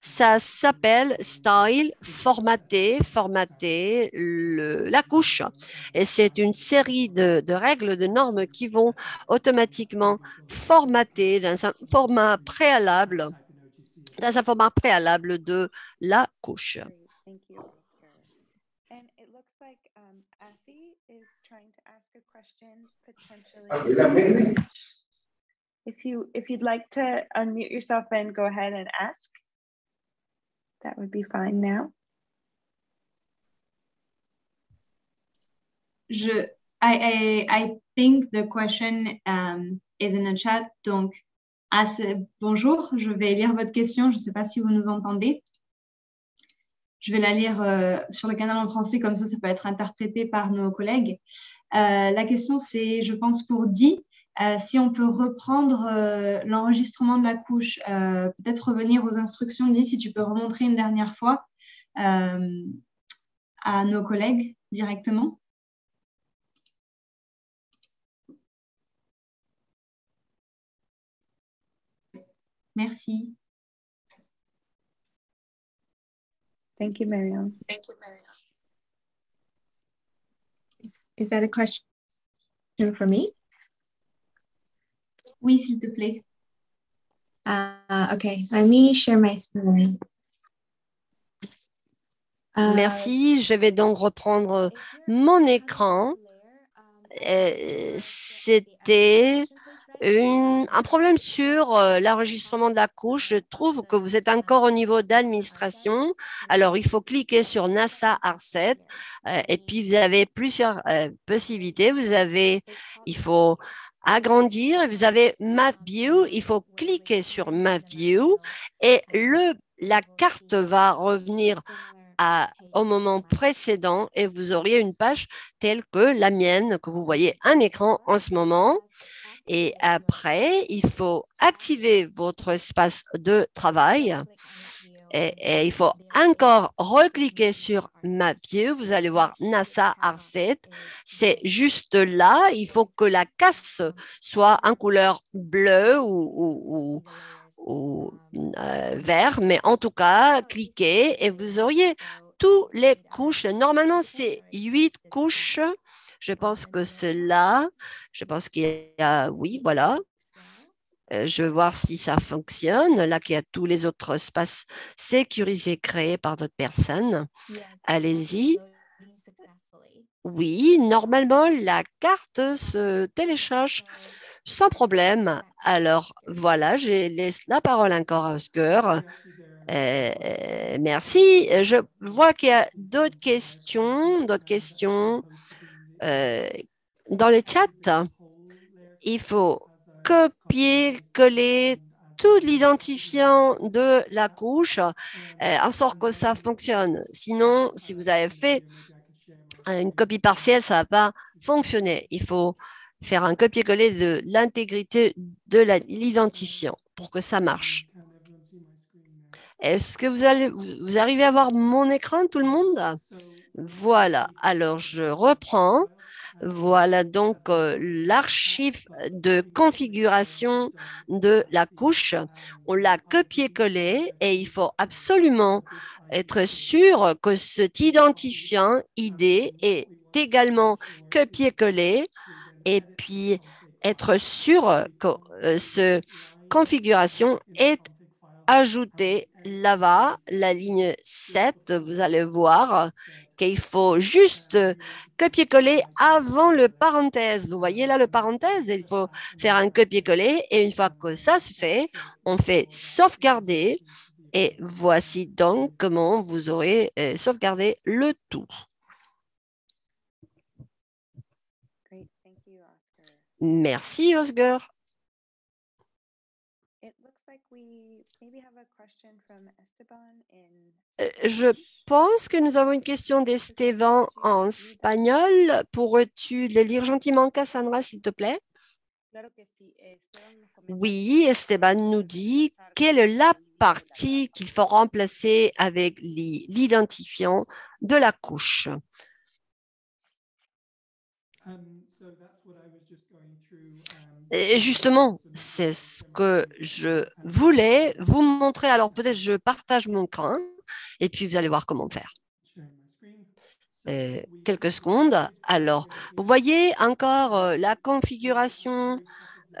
ça s'appelle style formaté, formaté la couche. Et c'est une série de, règles, de normes qui vont automatiquement formater dans un format préalable, dans un format préalable de la couche. If you if you'd like to unmute yourself and go ahead and ask. That would be fine now. Je, I, I, I think the question um, is in the chat. Donc, bonjour, je vais lire votre question. Je ne sais pas si vous nous entendez. Je vais la lire euh, sur le canal en français, comme ça, ça peut être interprété par nos collègues. Euh, la question, c'est, je pense, pour Di. Euh, si on peut reprendre euh, l'enregistrement de la couche, euh, peut-être revenir aux instructions, dit si tu peux remontrer une dernière fois à nos collègues directement. Merci. Thank you, Marianne. Thank you, Marianne. is that a question for me? Oui, s'il te plaît. Uh, okay, let me share my screen. Uh, Merci, je vais donc reprendre mon écran. Euh, c'était un problème sur euh, l'enregistrement de la couche. Je trouve que vous êtes encore au niveau d'administration. Alors, il faut cliquer sur NASA ARCET euh, et puis vous avez plusieurs possibilités. Vous avez, il faut agrandir. Vous avez Map View. Il faut cliquer sur Map View et la carte va revenir au moment précédent et vous auriez une page telle que la mienne, que vous voyez un écran en ce moment. Et après, il faut activer votre espace de travail et, il faut encore recliquer sur Map View. Vous allez voir NASA R7. C'est juste là. Il faut que la casse soit en couleur bleue ou, ou, euh, vert. Mais en tout cas, cliquez et vous auriez toutes les couches. Normalement, c'est huit couches. Je pense que c'est là. Je pense qu'il y a, oui, voilà. Euh, je vais voir si ça fonctionne. Là, qu'il y a tous les autres espaces sécurisés créés par d'autres personnes. Allez-y. Oui, normalement, la carte se télécharge sans problème. Alors, voilà, je laisse la parole encore à Oscar. Euh, merci. Je vois qu'il y a d'autres questions, d'autres questions euh, dans le chat. Il faut copier, coller tout l'identifiant de la couche euh, en sorte que ça fonctionne. Sinon, si vous avez fait une copie partielle, ça ne va pas fonctionner. Il faut faire un copier-coller de l'intégrité de l'identifiant pour que ça marche. Est-ce que vous, allez, vous arrivez à voir mon écran, tout le monde? Voilà. Alors, je reprends. Voilà donc euh, l'archive de configuration de la couche. On l'a copié-collé et il faut absolument être sûr que cet identifiant ID est également copié-collé et puis être sûr que euh, cette configuration est ajoutée là-bas, la ligne 7, vous allez voir, qu'il faut juste copier-coller avant le parenthèse. Vous voyez là le parenthèse, il faut faire un copier-coller et une fois que ça se fait, on fait sauvegarder et voici donc comment vous aurez euh, sauvegardé le tout. Merci Oscar. Je pense que nous avons une question d'Esteban en espagnol. Pourrais-tu le lire gentiment, Cassandra, s'il te plaît? Oui, Esteban nous dit quelle est la partie qu'il faut remplacer avec l'identifiant de la couche? Justement, c'est ce que je voulais vous montrer. Alors peut-être je partage mon cran et puis vous allez voir comment faire. Euh, quelques secondes. Alors, vous voyez encore euh, la configuration.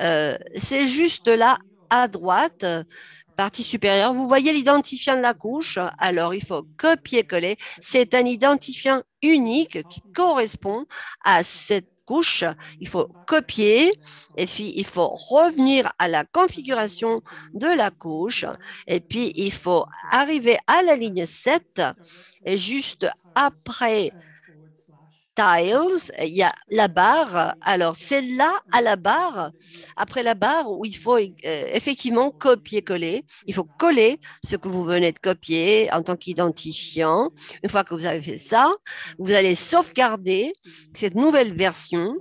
Euh, c'est juste là à droite, partie supérieure. Vous voyez l'identifiant de la couche. Alors, il faut copier-coller. C'est un identifiant unique qui correspond à cette couche, il faut copier et puis il faut revenir à la configuration de la couche et puis il faut arriver à la ligne 7 et juste après tiles, il y a la barre. Alors, c'est là, à la barre, après la barre, où il faut euh, effectivement copier-coller. Il faut coller ce que vous venez de copier en tant qu'identifiant. Une fois que vous avez fait ça, vous allez sauvegarder cette nouvelle version.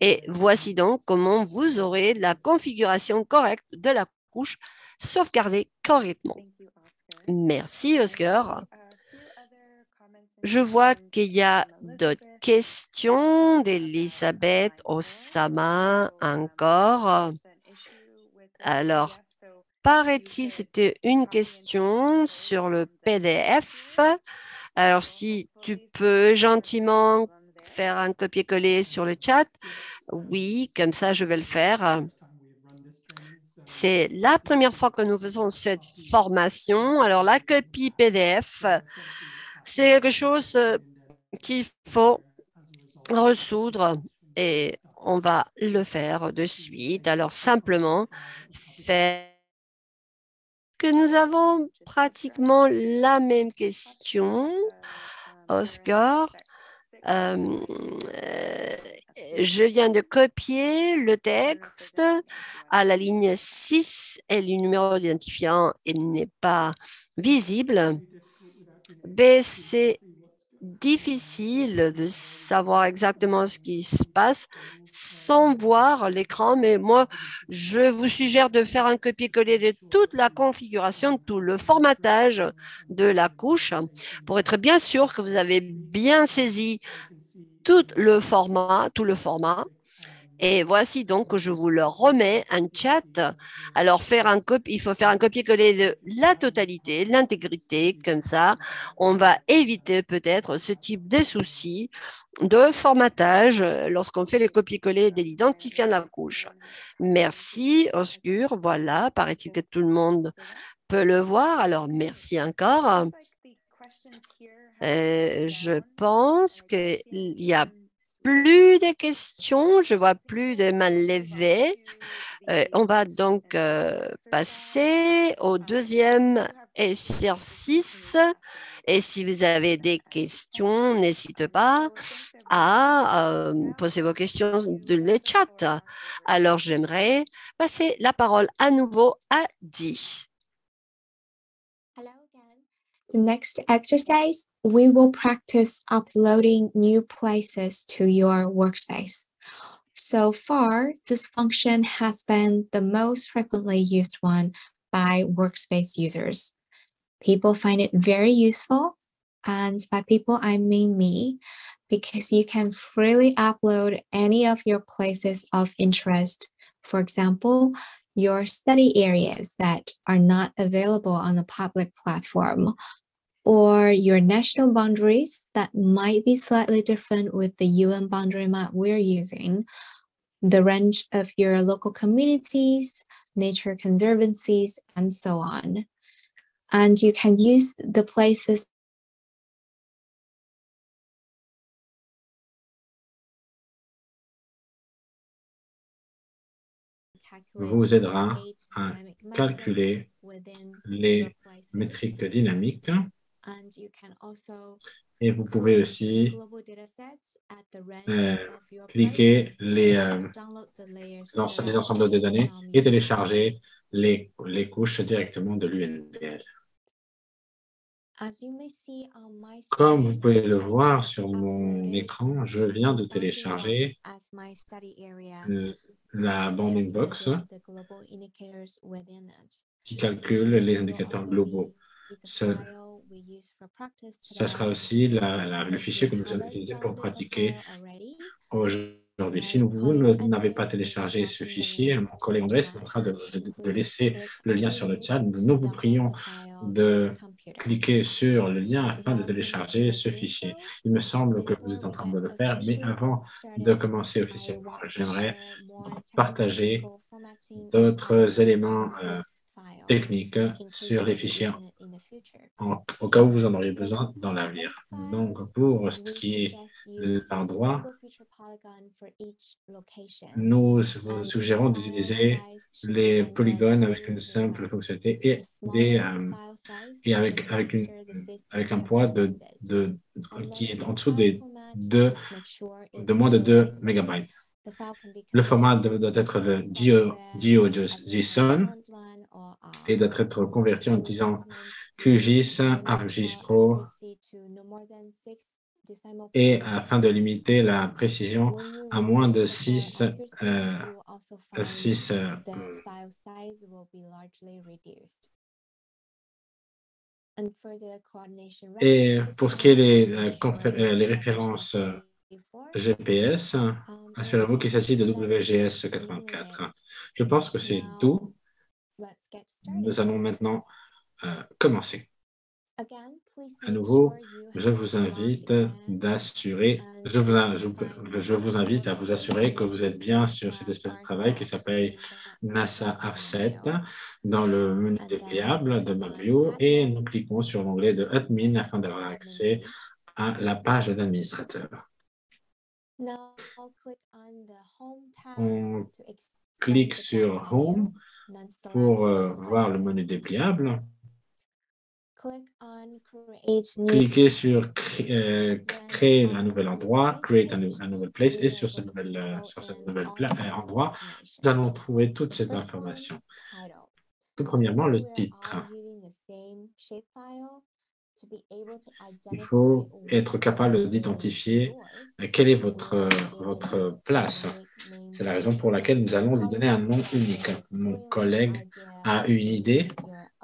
Et voici donc comment vous aurez la configuration correcte de la couche sauvegardée correctement. Merci, Oscar. Je vois qu'il y a d'autres questions d'Elisabeth Osama encore. Alors, paraît-il, c'était une question sur le PDF. Alors, si tu peux gentiment faire un copier-coller sur le chat, oui, comme ça, je vais le faire. C'est la première fois que nous faisons cette formation. Alors, la copie PDF, c'est quelque chose euh, qu'il faut ressoudre et on va le faire de suite. Alors simplement faire que nous avons pratiquement la même question. Oscar, euh, je viens de copier le texte à la ligne 6 et le numéro d'identifiant n'est pas visible. B, c'est difficile de savoir exactement ce qui se passe sans voir l'écran, mais moi, je vous suggère de faire un copier-coller de toute la configuration, tout le formatage de la couche pour être bien sûr que vous avez bien saisi tout le format, tout le format et voici donc que je vous le remets en chat. Alors, faire un il faut faire un copier-coller de la totalité, l'intégrité, comme ça, on va éviter peut-être ce type de soucis de formatage lorsqu'on fait les copier-coller de l'identifiant de la couche. Merci, Oscur. Voilà, paraît-il que tout le monde peut le voir. Alors, merci encore. Euh, je pense qu'il y a plus de questions, je vois plus de mains levées. Euh, on va donc euh, passer au deuxième exercice. Et si vous avez des questions, n'hésitez pas à euh, poser vos questions dans le chat. Alors, j'aimerais passer la parole à nouveau à Di. The next exercise, we will practice uploading new places to your workspace. So far, this function has been the most frequently used one by workspace users. People find it very useful, and by people, I mean me, because you can freely upload any of your places of interest. For example, your study areas that are not available on the public platform or your national boundaries that might be slightly different with the UN boundary map we're using, the range of your local communities, nature conservancies, and so on. And you can use the places vous aidera à calculer les métriques dynamiques et vous pouvez aussi euh, cliquer les, euh, les ensembles de données et télécharger les, les couches directement de l'UNPL. Comme vous pouvez le voir sur mon écran, je viens de télécharger la bounding box qui calcule les indicateurs globaux. Ce, ça sera aussi le fichier que nous allons utiliser pour pratiquer aujourd'hui. Si vous n'avez pas téléchargé ce fichier, mon collègue André est en train de, de, laisser le lien sur le chat. Nous vous prions de cliquer sur le lien afin de télécharger ce fichier. Il me semble que vous êtes en train de le faire, mais avant de commencer officiellement, j'aimerais partager d'autres éléments euh, techniques sur les fichiers. au cas où vous en auriez besoin dans l'avenir. Donc, pour ce qui est l'endroit, nous vous suggérons d'utiliser les polygones avec une simple fonctionnalité et, des, euh, et avec, avec, une, avec un poids de, de, qui est en dessous des de, de moins de 2 mégabytes. Le format doit être le GeoJSON et doit être converti en utilisant QGIS, ArcGIS Pro et afin de limiter la précision à moins de 6, euh, 6 euh, et pour ce qui est des les euh, références GPS, assurez-vous qu'il s'agit de WGS 84. Je pense que c'est tout. Nous allons maintenant euh, commencer. À nouveau, je vous invite d'assurer, je vous, je, vous invite à vous assurer que vous êtes bien sur cet espace de travail qui s'appelle NASA Offset dans le menu dépliable de MapView et nous cliquons sur l'onglet de Admin afin d'avoir accès à la page d'administrateur. On clique sur Home pour euh, voir le menu dépliable. Cliquez sur euh, créer un nouvel endroit, create a, nouvel place, et sur ce nouvel, euh, sur nouvel endroit, nous allons trouver toute cette information. Tout premièrement, le titre. Il faut être capable d'identifier quelle est votre, votre place. C'est la raison pour laquelle nous allons lui donner un nom unique. Mon collègue a une idée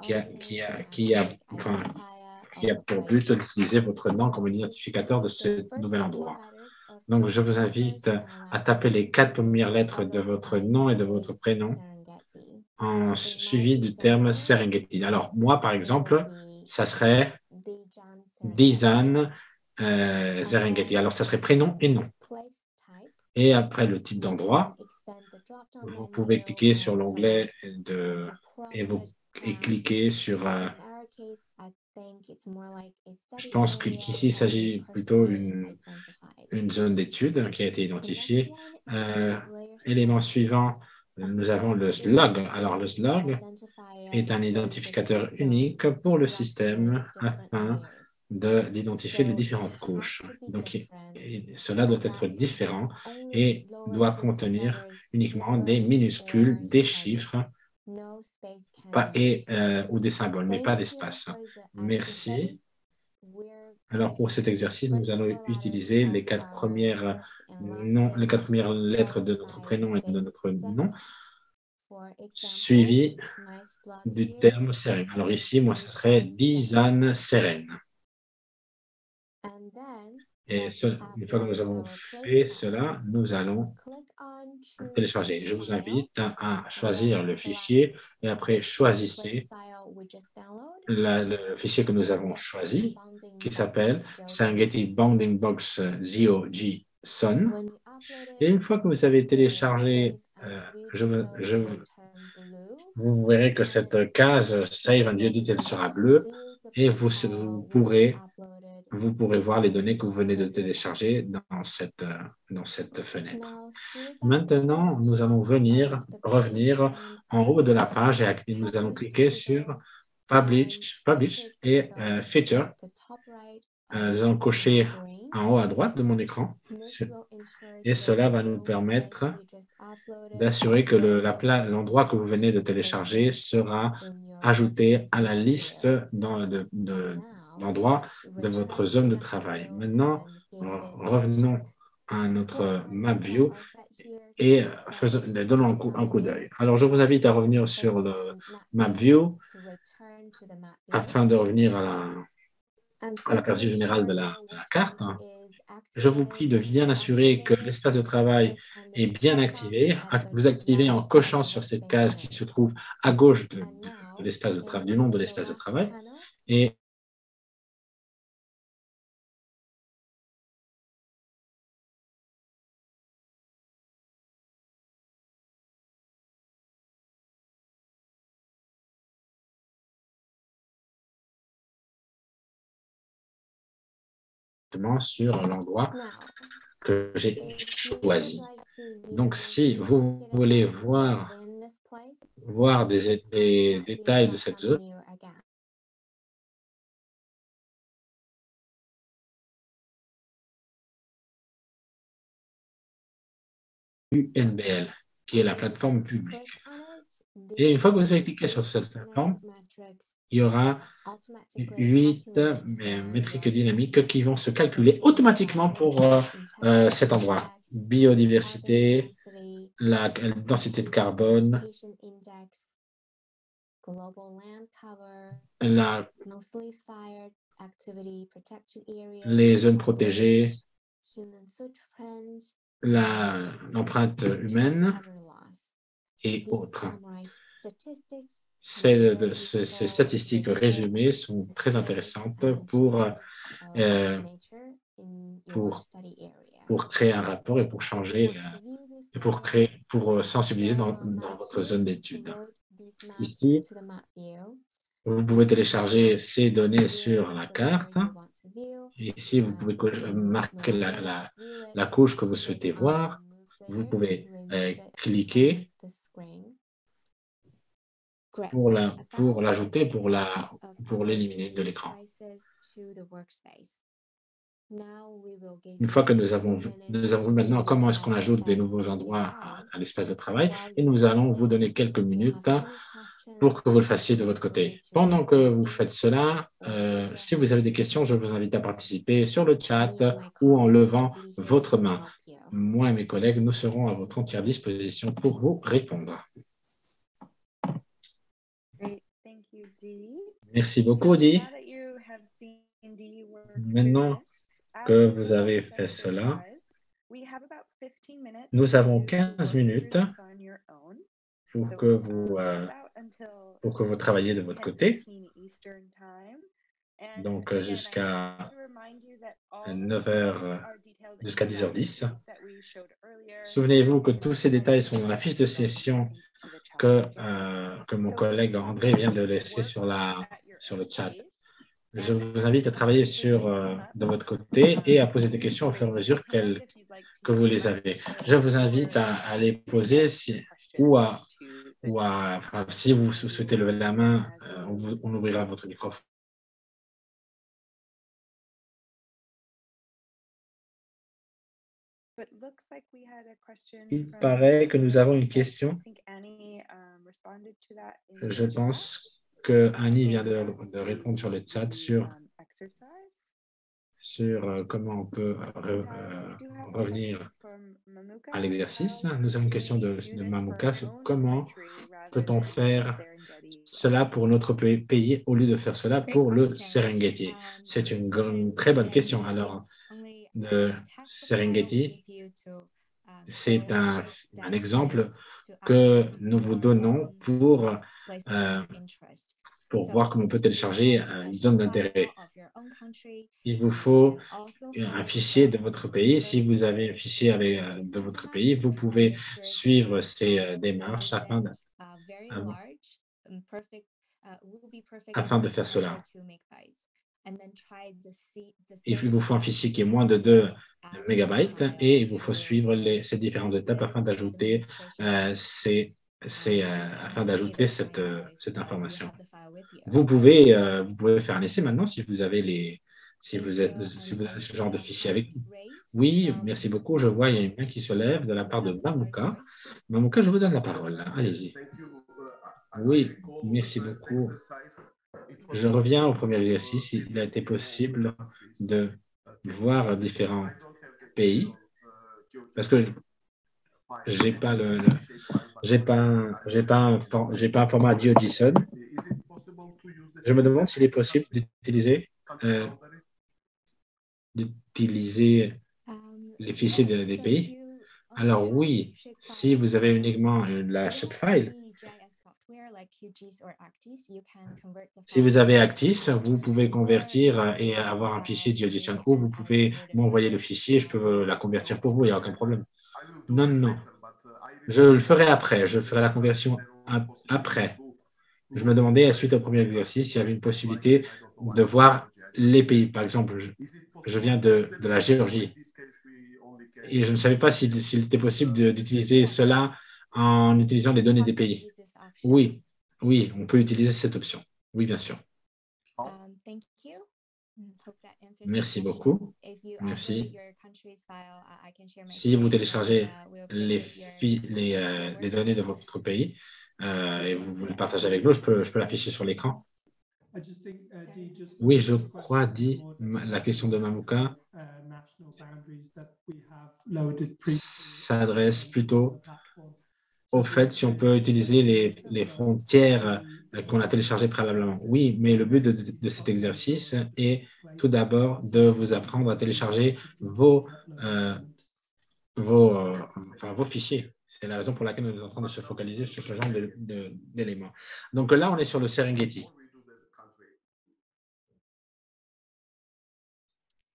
qui a, qui a, qui a, enfin, qui a pour but d'utiliser votre nom comme identificateur de ce nouvel endroit. Donc, je vous invite à taper les quatre premières lettres de votre nom et de votre prénom en suivi du terme Serengeti. Alors, moi, par exemple, ça serait Dizan euh. Alors, ça serait prénom et nom. Et après le type d'endroit, vous pouvez cliquer sur l'onglet de et vous et cliquer sur. Euh, je pense qu'ici, il s'agit plutôt d'une une zone d'étude qui a été identifiée. Euh, élément suivant, nous avons le slug. Alors, le slug est un identificateur unique pour le système afin d'identifier les différentes couches. Donc, cela doit être différent et doit contenir uniquement des minuscules, des chiffres pas et euh, ou des symboles, mais pas d'espace. Merci. Alors, pour cet exercice, nous allons utiliser les quatre premières, non, les quatre premières lettres de notre prénom et de notre nom, suivi du terme seren. Alors ici, moi, ce serait Dizan Seren. Et une fois que nous avons fait cela, nous allons télécharger. Je vous invite à choisir le fichier et après choisissez le fichier que nous avons choisi qui s'appelle Serengeti Bounding Box GOG Son. Et une fois que vous avez téléchargé, euh, je, je, vous verrez que cette case Save and Edit elle sera bleue et vous, pourrez vous pourrez voir les données que vous venez de télécharger dans cette, dans cette fenêtre. Maintenant, nous allons venir, revenir en haut de la page et nous allons cliquer sur Publish, Publish et euh, Feature. Euh, nous allons cocher en haut à droite de mon écran et cela va nous permettre d'assurer que l'endroit que vous venez de télécharger sera ajouté à la liste dans, de, votre zone de travail. Maintenant, revenons à notre map view et donnons un coup, d'œil. Alors, je vous invite à revenir sur le Map View afin de revenir à la, à l'aperçu général de la, carte. Je vous prie de bien assurer que l'espace de travail est bien activé. Vous activez en cochant sur cette case qui se trouve à gauche de, l'espace de travail, du nom de l'espace de travail. Sur l'endroit que j'ai choisi. Donc, si vous voulez voir, voir des, des détails de cette zone, UNBL, qui est la plateforme publique. Et une fois que vous avez cliqué sur cette plateforme, il y aura huit métriques dynamiques qui vont se calculer automatiquement pour euh, euh, cet endroit. Biodiversité, la densité de carbone, les zones protégées, l'empreinte humaine et autres. Ces, statistiques résumées sont très intéressantes pour, euh, pour, pour, créer un rapport et pour changer, et pour, créer, pour sensibiliser dans, dans votre zone d'étude. Ici, vous pouvez télécharger ces données sur la carte. Ici, vous pouvez marquer la, la, la couche que vous souhaitez voir. Vous pouvez euh, cliquer pour la, pour l'ajouter, pour la, pour l'éliminer de l'écran. Une fois que nous avons, nous avons vu maintenant comment est-ce qu'on ajoute des nouveaux endroits à, l'espace de travail, et nous allons vous donner quelques minutes pour que vous le fassiez de votre côté. Pendant que vous faites cela, euh, si vous avez des questions, je vous invite à participer sur le chat ou en levant votre main. Moi et mes collègues, nous serons à votre entière disposition pour vous répondre. Merci beaucoup, Di. Maintenant que vous avez fait cela, nous avons 15 minutes pour que vous, euh, pour que vous travailliez de votre côté. Donc, jusqu'à 9h, jusqu'à 10h10. Souvenez-vous que tous ces détails sont dans la fiche de session que, euh, que mon collègue André vient de laisser sur, le chat. Je vous invite à travailler sur, euh, de votre côté et à poser des questions au fur et à mesure que vous les avez. Je vous invite à, les poser ou à, si vous souhaitez lever la main, euh, on, on ouvrira votre microphone. Il paraît que nous avons une question. Um, Je pense que Annie vient de, répondre sur le chat sur, um, sur euh, comment on peut euh, euh, revenir à l'exercice. Nous avons une question de, de Mamuka sur comment peut-on faire cela pour notre pays au lieu de faire cela pour le Serengeti? Um, C'est une, une, très bonne question. Alors, le Serengeti, c'est un, un, exemple que nous vous donnons pour, euh, pour voir comment on peut télécharger une zone d'intérêt. Il vous faut un fichier de votre pays. Si vous avez un fichier avec, euh, de votre pays, vous pouvez suivre ces euh, démarches afin de, afin de faire cela. Il vous faut un fichier qui est moins de 2 mégabytes et il vous faut suivre les, ces différentes étapes afin d'ajouter euh, euh, afin d'ajouter cette, euh, cette, information. Vous pouvez, vous pouvez faire un essai maintenant si vous avez les, si vous êtes si vous avez ce genre de fichier avec vous. Oui, merci beaucoup. Je vois il y a une main qui se lève de la part de Mamouka. Mamouka, je vous donne la parole. Allez-y. Oui, merci beaucoup. Je reviens au premier exercice. Il a été possible de voir différents pays parce que j'ai pas le, j'ai pas, j'ai pas un, pas un format DioJSON. Je me demande s'il est possible d'utiliser, euh, d'utiliser les fichiers des pays. Alors oui, si vous avez uniquement la shapefile, si vous avez Actis, vous pouvez convertir et avoir un fichier DioJSON ou vous pouvez m'envoyer le fichier, je peux la convertir pour vous, il n'y a aucun problème. Non, non. Je le ferai après. Je ferai la conversion après. Je me demandais, suite au premier exercice, s'il y avait une possibilité de voir les pays. Par exemple, je, viens de, la Géorgie et je ne savais pas s'il était possible d'utiliser cela en utilisant les données des pays. Oui, oui, on peut utiliser cette option. Oui, bien sûr. Um, Merci beaucoup. Merci. Si vous téléchargez les, les, euh, les données de votre pays euh, et vous, le partagez avec nous, je peux, je peux l'afficher sur l'écran. Uh, oui, je crois, dit la question de Mamouka uh, s'adresse plutôt au fait si on peut utiliser les, les frontières euh, qu'on a téléchargées préalablement. Oui, mais le but de, cet exercice est tout d'abord de vous apprendre à télécharger vos, euh, vos, euh, enfin, vos fichiers. C'est la raison pour laquelle nous sommes en train de se focaliser sur ce genre d'éléments. Donc là, on est sur le Serengeti.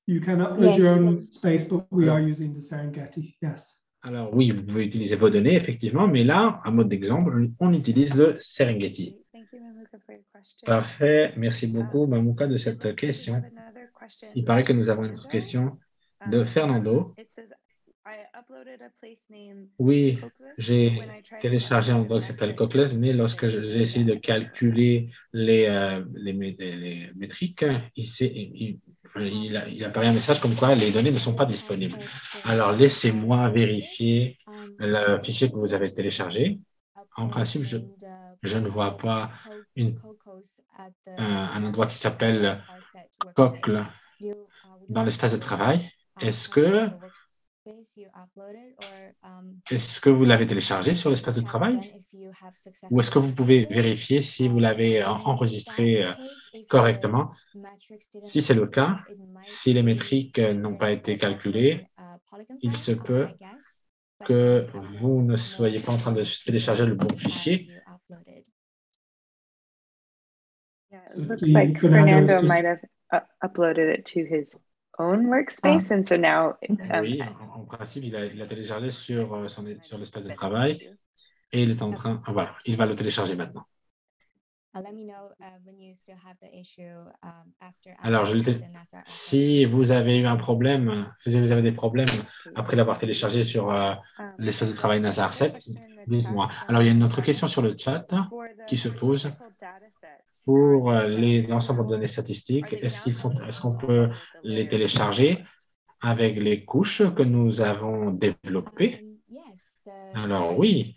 You can upload your own space, but we are using the Serengeti. Yes. Alors oui, vous pouvez utiliser vos données, effectivement, mais là, à mode d'exemple, on utilise le Serengeti. Parfait. Merci beaucoup, Mamouka, de cette question. Il paraît que nous avons une autre question de Fernando. Oui, j'ai téléchargé un endroit qui s'appelle Cockless, mais lorsque j'ai essayé de calculer les, euh, les, métriques, il, il, il, apparaît un message comme quoi les données ne sont pas disponibles. Alors, laissez-moi vérifier le fichier que vous avez téléchargé. En principe, je, je ne vois pas une, un, endroit qui s'appelle Cocle dans l'espace de travail. Est-ce que est-ce que vous l'avez téléchargé sur l'espace de travail? ou est-ce que vous pouvez vérifier si vous l'avez enregistré euh, correctement? Si c'est le cas, si les métriques n'ont pas été calculées, il se peut que vous ne soyez pas en train de télécharger le bon fichier. Fernando might have uh, uploaded it to his own workspace. Ah. And so now, um, oui, en, en, principe, il a, il a téléchargé sur, euh, son, sur l'espace de travail et il est en train, ah, voilà, il va le télécharger maintenant. Alors, je si vous avez eu un problème, si vous avez des problèmes après l'avoir téléchargé sur euh, um, l'espace de travail NASA 7, dites-moi. Alors, il y a une autre question sur le chat qui se pose pour euh, l'ensemble de données statistiques, est-ce qu'ils sont, est-ce qu'on peut les télécharger avec les couches que nous avons développées? Alors oui.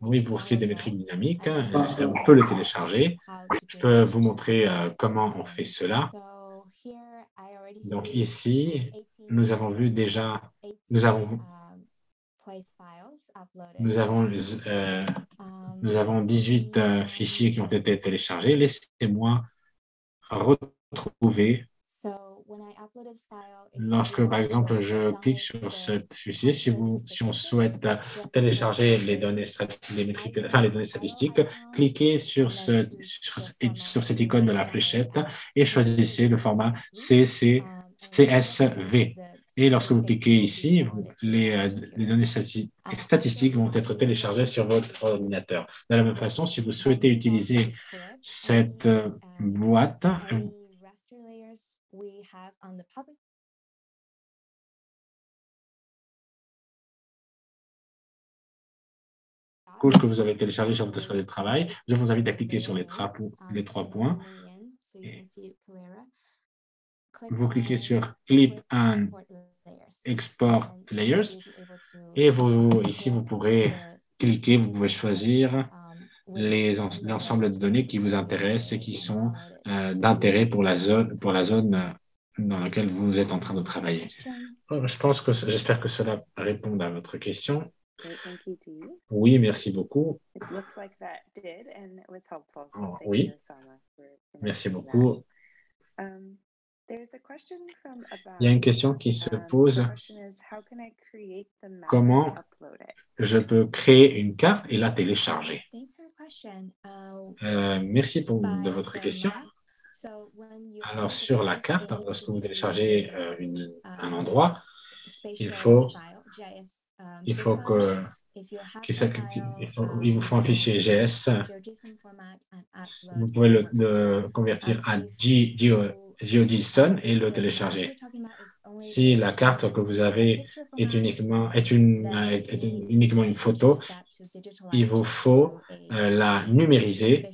Oui, pour ce qui est des métriques dynamiques, on peut le télécharger? Je peux vous montrer euh, comment on fait cela. Donc ici, nous avons vu déjà, nous avons nous avons, euh, nous avons 18 euh, fichiers qui ont été téléchargés. Laissez-moi retrouver. Lorsque, par exemple, je clique sur ce fichier, si, vous, si on souhaite télécharger les données, les métriques, enfin, les données statistiques, cliquez sur, ce, sur, sur cette icône de la fléchette et choisissez le format CC, CSV. Et lorsque vous cliquez ici, les, euh, les, données statistiques vont être téléchargées sur votre ordinateur. De la même façon, si vous souhaitez utiliser cette euh, boîte, couche que vous avez téléchargée sur votre espace de travail, je vous invite à cliquer sur les trois points. Vous cliquez sur Clip and Export Layers. Et vous, ici, vous pourrez cliquer, vous pouvez choisir l'ensemble de données qui vous intéressent et qui sont euh, d'intérêt pour la zone, pour la zone dans lequel vous êtes en train de travailler. Oh, je pense que j'espère que cela répond à votre question. Oui, merci beaucoup. Oh, oui, merci beaucoup. Um, il y a une question qui se um, pose. Comment je peux créer une carte et la télécharger? Euh, Merci pour, de votre question. Alors, sur la carte, lorsque vous téléchargez euh, une, un endroit, il faut, il faut que il, vous faut un fichier GS. Vous pouvez le, convertir à GeoJSON et le télécharger. Si la carte que vous avez est uniquement, est une, est uniquement une photo, il vous faut euh, la numériser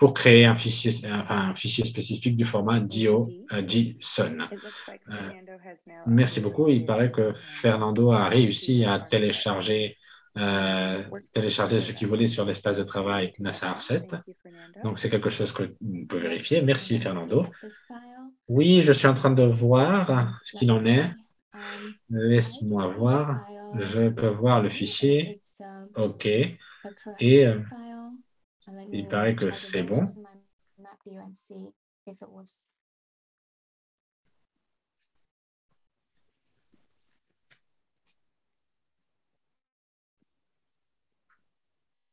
pour créer un fichier, enfin, un fichier spécifique du format DIO-JSON. Euh, merci beaucoup. Il paraît que Fernando a réussi à télécharger, euh, télécharger ce qu'il voulait sur l'espace de travail NASA 7. Donc, c'est quelque chose que vous pouvez vérifier. Merci, Fernando. Oui, je suis en train de voir ce qu'il en est. Laisse-moi voir. Je peux voir le fichier. OK. Et euh, il paraît que c'est bon.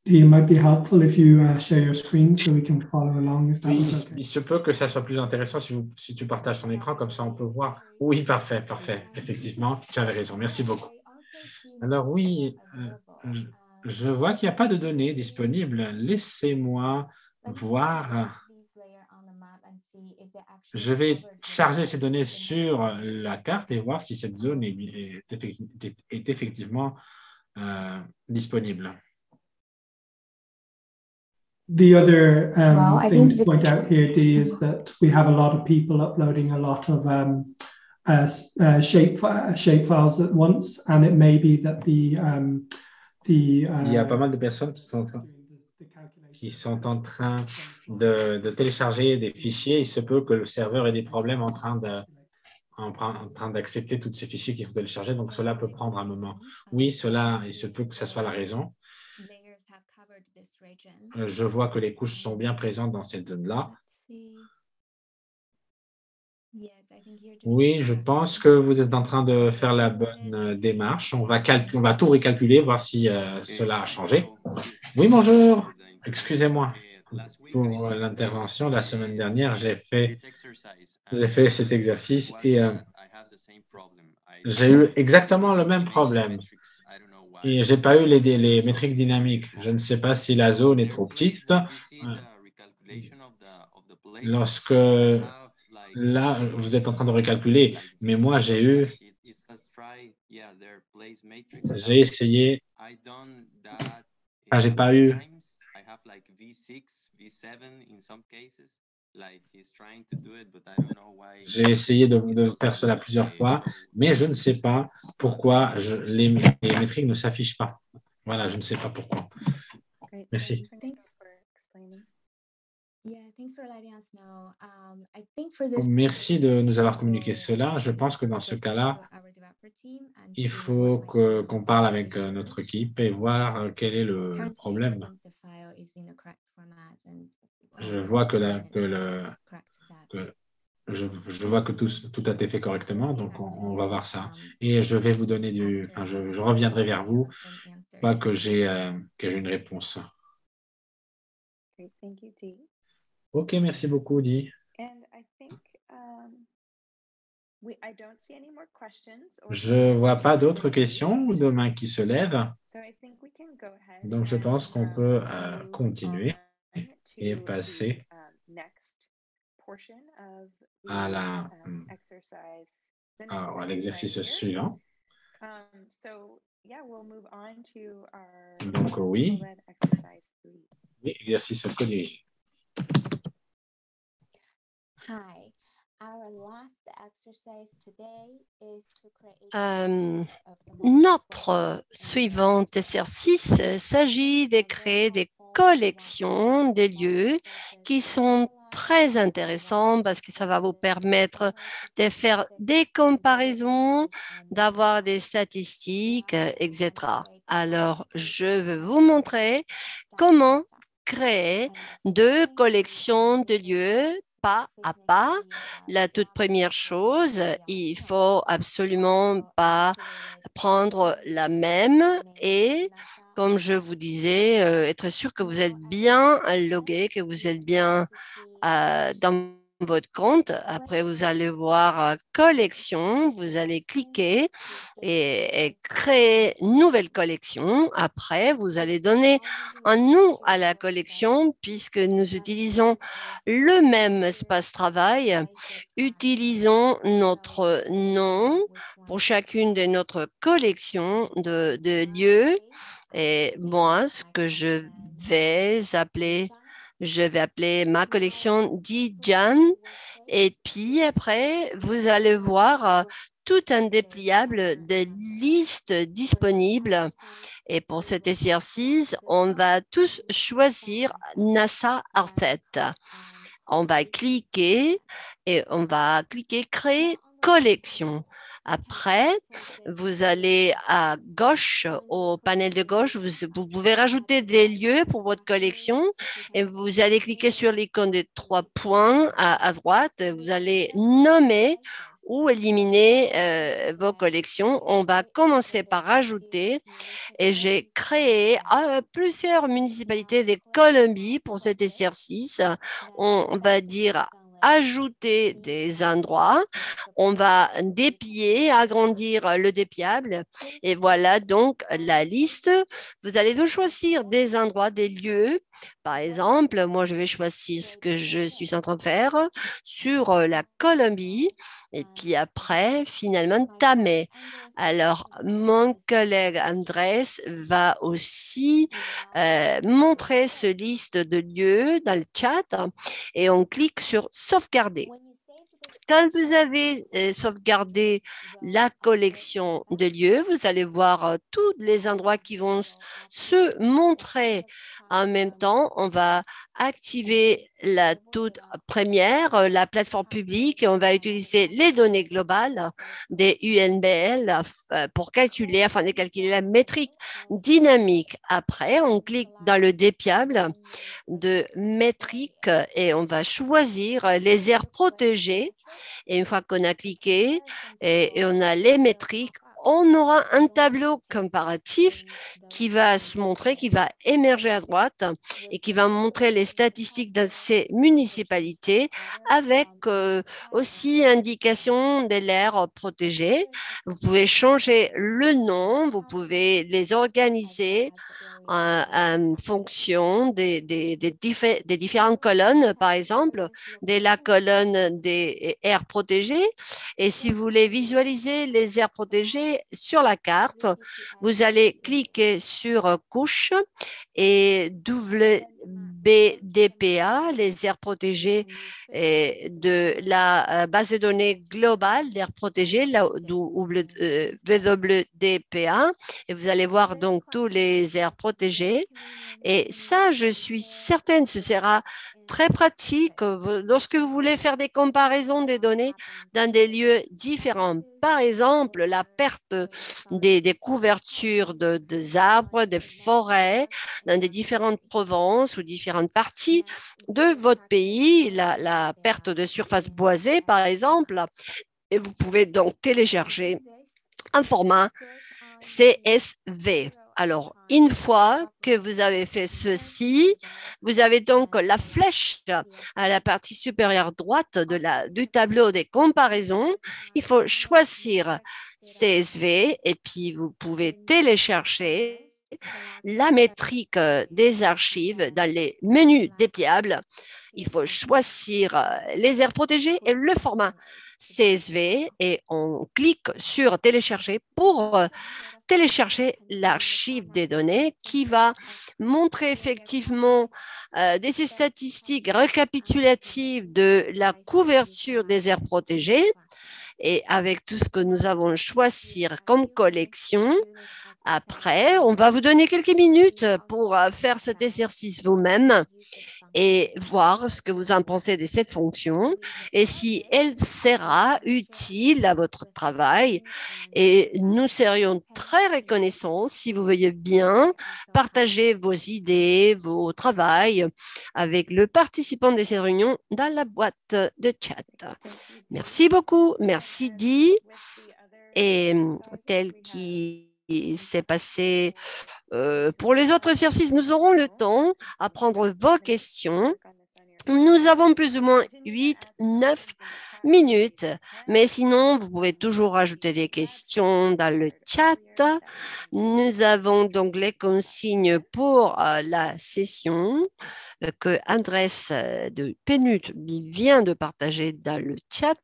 It might be helpful if you uh, share your screen so we can follow along. If oui, okay. Il se peut que ça soit plus intéressant si, vous, si tu partages ton écran, comme ça on peut voir. Oui, parfait, parfait. Effectivement, tu avais raison. Merci beaucoup. Alors oui, euh, je vois qu'il n'y a pas de données disponibles. Laissez-moi voir. Je vais charger ces données sur la carte et voir si cette zone est, effectivement euh, disponible. The other um, thing to point out here, Dee, is that we have a lot of people uploading a lot of um, uh, uh, shape, uh, shape files at once, and it may be that the um, Il y a pas mal de personnes qui sont, qui sont en train de, de, télécharger des fichiers. Il se peut que le serveur ait des problèmes en train de en, train d'accepter tous ces fichiers qui sont téléchargés, donc cela peut prendre un moment. Oui, cela, il se peut que ce soit la raison. Je vois que les couches sont bien présentes dans cette zone-là. Oui, je pense que vous êtes en train de faire la bonne euh, démarche. On va, on va tout recalculer, voir si euh, cela a changé. Oui, bonjour. Excusez-moi pour l'intervention. La semaine dernière, j'ai fait, fait cet exercice et euh, j'ai eu exactement le même problème. Et je n'ai pas eu les, les métriques dynamiques. Je ne sais pas si la zone est trop petite. Lorsque là, vous êtes en train de recalculer, mais moi, j'ai eu, j'ai essayé, ah, j'ai pas eu, j'ai essayé de, faire cela plusieurs fois, mais je ne sais pas pourquoi les, les métriques ne s'affichent pas. Voilà, je ne sais pas pourquoi. Merci. Um, merci de nous avoir communiqué cela. Je pense que dans ce cas-là, il faut qu'on parle avec euh, notre équipe et voir euh, quel est le problème. Je vois que, la, que le, je, je, vois que tout, tout, a été fait correctement, donc on, va voir ça. Um, et je vais vous donner du, enfin, je, je reviendrai vers vous, pas que j'ai euh, une réponse. Ok, merci beaucoup, Di. Je ne vois pas d'autres questions ou de mains qui se lèvent. Donc, je pense qu'on peut euh, continuer et passer um, à la um, à l'exercice suivant. Um, Donc, oui. Oui, exercice co-dirigé. notre suivant exercice s'agit de créer des collection des lieux qui sont très intéressants parce que ça va vous permettre de faire des comparaisons, d'avoir des statistiques, etc. Alors, je vais vous montrer comment créer deux collections de lieux à pas. La toute première chose, il faut absolument pas prendre la même et, comme je vous disais, euh, être sûr que vous êtes bien logué, que vous êtes bien euh, dans votre compte. Après, vous allez voir euh, collection. Vous allez cliquer et, créer nouvelle collection. Après, vous allez donner un nom à la collection puisque nous utilisons le même espace travail. Utilisons notre nom pour chacune de notre collection de, de lieux. Et moi, ce que je vais appeler je vais appeler ma collection Dijan. Et puis après, vous allez voir euh, tout un dépliable de listes disponibles. Et pour cet exercice, on va tous choisir NASA Arset. On va cliquer et on va cliquer Créer collection. Après, vous allez à gauche, au panel de gauche, vous, pouvez rajouter des lieux pour votre collection et vous allez cliquer sur l'icône des trois points à, droite. Vous allez nommer ou éliminer euh, vos collections. On va commencer par rajouter et j'ai créé euh, plusieurs municipalités de Colombie pour cet exercice. On va dire ajouter des endroits. On va déplier, agrandir le dépliable. Et voilà donc la liste. Vous allez donc choisir des endroits, des lieux. Par exemple, moi, je vais choisir ce que je suis en train de faire sur la Colombie. Et puis après, finalement, Tamé. Alors, mon collègue Andrés va aussi euh, montrer ce liste de lieux dans le chat et on clique sur sauvegarder. Quand vous avez euh, sauvegardé la collection de lieux, vous allez voir euh, tous les endroits qui vont se montrer en même temps. On va activer la toute première, euh, la plateforme publique, on va utiliser les données globales des UNBL pour calculer, afin de calculer la métrique dynamique. Après, on clique dans le dépiable de métrique et on va choisir les aires protégées et une fois qu'on a cliqué et, on a les métriques, on aura un tableau comparatif qui va se montrer, qui va émerger à droite et qui va montrer les statistiques de ces municipalités avec euh, aussi indication de l'air protégé. Vous pouvez changer le nom, vous pouvez les organiser en, fonction des, des, des, différentes colonnes, par exemple, de la colonne des aires protégées. Et si vous voulez visualiser les aires protégées sur la carte, vous allez cliquer sur couche et WBDPA, les aires protégées de la euh, base de données globale d'aires protégées, la WDPA, et vous allez voir donc tous les aires protégées. Et ça, je suis certaine, ce sera très pratique lorsque vous voulez faire des comparaisons des données dans des lieux différents. Par exemple, la perte des, couvertures de, des arbres, des forêts dans des différentes provinces ou différentes parties de votre pays, la, la perte de surface boisée, par exemple. Et vous pouvez donc télécharger un format CSV. Alors, une fois que vous avez fait ceci, vous avez donc la flèche à la partie supérieure droite du tableau des comparaisons. Il faut choisir CSV et puis vous pouvez télécharger la métrique des archives dans les menus dépliables. Il faut choisir les aires protégées et le format CSV et on clique sur télécharger pour télécharger l'archive des données qui va montrer effectivement euh, des statistiques récapitulatives de la couverture des aires protégées. Et avec tout ce que nous avons choisi comme collection, Après, on va vous donner quelques minutes pour faire cet exercice vous-même et voir ce que vous en pensez de cette fonction et si elle sera utile à votre travail. Et nous serions très reconnaissants si vous veuillez bien partager vos idées, vos travail avec le participant de cette réunion dans la boîte de chat. Merci beaucoup. Merci, Di. Et tel qui s'est passé euh, pour les autres exercices, nous aurons le temps à prendre vos questions. Nous avons plus ou moins 8, 9 minutes, mais sinon, vous pouvez toujours ajouter des questions dans le chat. Nous avons donc les consignes pour euh, la session euh, que Andrés de Penut vient de partager dans le chat.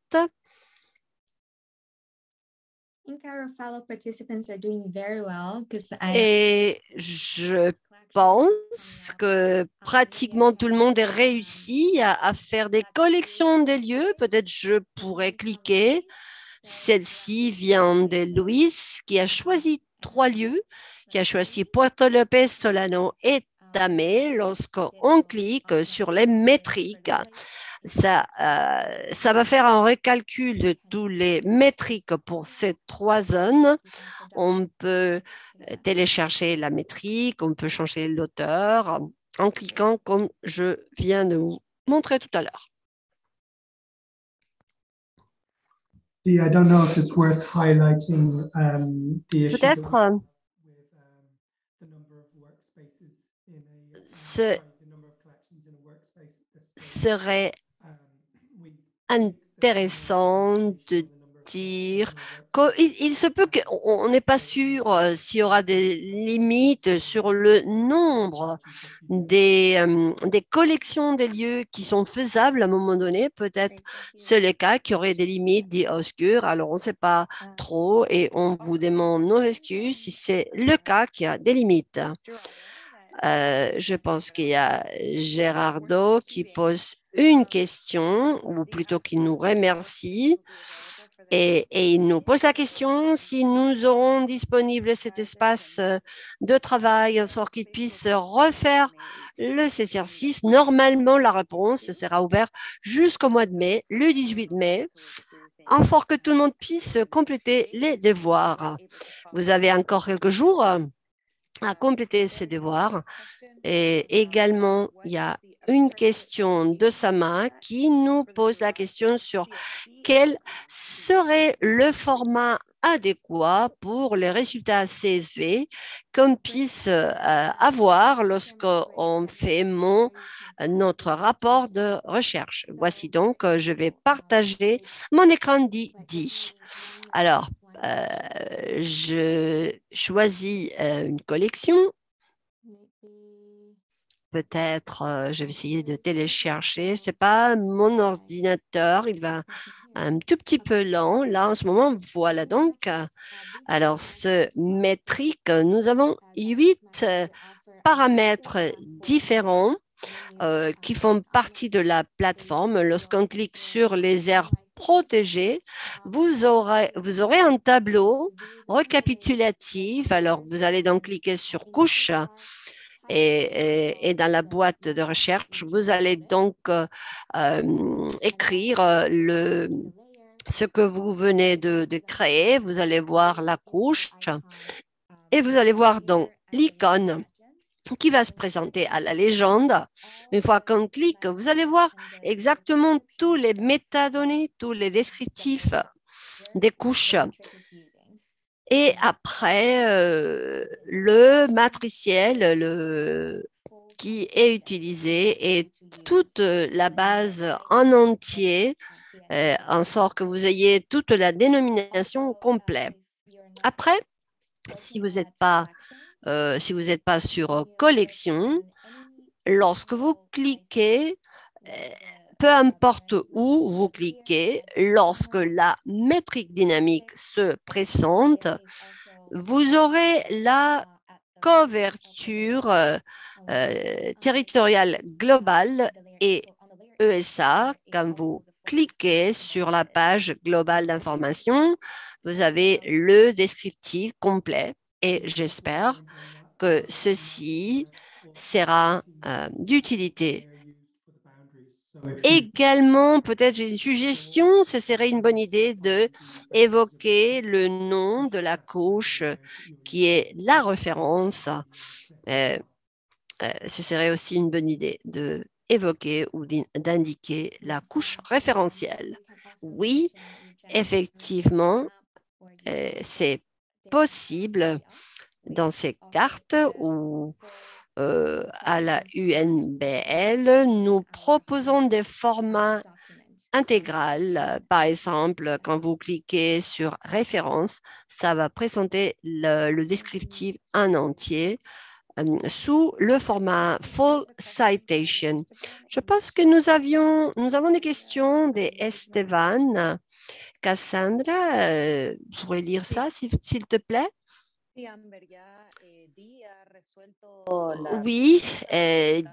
Et je pense que pratiquement tout le monde a réussi à, faire des collections de lieux. Peut-être je pourrais cliquer. Celle-ci vient de Luis qui a choisi trois lieux, qui a choisi Puerto López, Solano et Tamé. Lorsqu'on clique sur les métriques, ça, euh, ça va faire un recalcul de tous les métriques pour ces trois zones. On peut télécharger la métrique, on peut changer l'auteur en cliquant comme je viens de vous montrer tout à l'heure. Peut-être euh, ce serait intéressant de dire qu'il il se peut qu'on n'est pas sûr euh, s'il y aura des limites sur le nombre des, euh, des collections des lieux qui sont faisables à un moment donné. Peut-être c'est le cas qu'il y aurait des limites dit obscures. Alors on ne sait pas trop et on vous demande nos excuses si c'est le cas qu'il y a des limites. Euh, je pense qu'il y a Gérardo qui pose une question, ou plutôt qu'il nous remercie. Et, il nous pose la question si nous aurons disponible cet espace euh, de travail sorte qu'il puisse refaire le exercice. Normalement, la réponse sera ouverte jusqu'au mois de mai, le 18 mai, sorte que tout le monde puisse compléter les devoirs. Vous avez encore quelques jours à compléter ces devoirs. Et également, il y a une question de Sama qui nous pose la question sur quel serait le format adéquat pour les résultats CSV qu'on puisse euh, avoir lorsqu'on fait mon, notre rapport de recherche. Voici donc, euh, je vais partager mon écran dit. Alors, euh, je choisis une collection peut-être, euh, je vais essayer de télécharger. Ce n'est pas mon ordinateur, il va un tout petit peu lent. Là, en ce moment, voilà donc. Alors, ce métrique, nous avons huit euh, paramètres différents euh, qui font partie de la plateforme. Lorsqu'on clique sur les aires protégées, vous aurez, vous aurez un tableau récapitulatif. Alors, vous allez donc cliquer sur couche et, dans la boîte de recherche, vous allez donc euh, euh, écrire euh, le, ce que vous venez de, créer. Vous allez voir la couche et vous allez voir donc l'icône qui va se présenter à la légende. Une fois qu'on clique, vous allez voir exactement tous les métadonnées, tous les descriptifs des couches et après, euh, le matriciel le, qui est utilisé et toute la base en entier, euh, en sorte que vous ayez toute la dénomination complète. Après, si vous n'êtes pas, euh, si vous n'êtes pas sur collection, lorsque vous cliquez, peu importe où vous cliquez, lorsque la métrique dynamique se présente, vous aurez la couverture euh, territoriale globale et ESA. Quand vous cliquez sur la page globale d'information, vous avez le descriptif complet et j'espère que ceci sera euh, d'utilité. Également, peut-être une suggestion, ce serait une bonne idée de évoquer le nom de la couche qui est la référence. Euh, euh, ce serait aussi une bonne idée de évoquer ou d'indiquer la couche référentielle. Oui, effectivement, c'est possible dans ces cartes ou euh, à la UNBL, nous proposons des formats intégral. Par exemple, quand vous cliquez sur référence, ça va présenter le, descriptif en entier euh, sous le format Full Citation. Je pense que nous, avions, nous avons des questions des Esteban. Cassandra, euh, vous pourrez lire ça, s'il te plaît? Oui,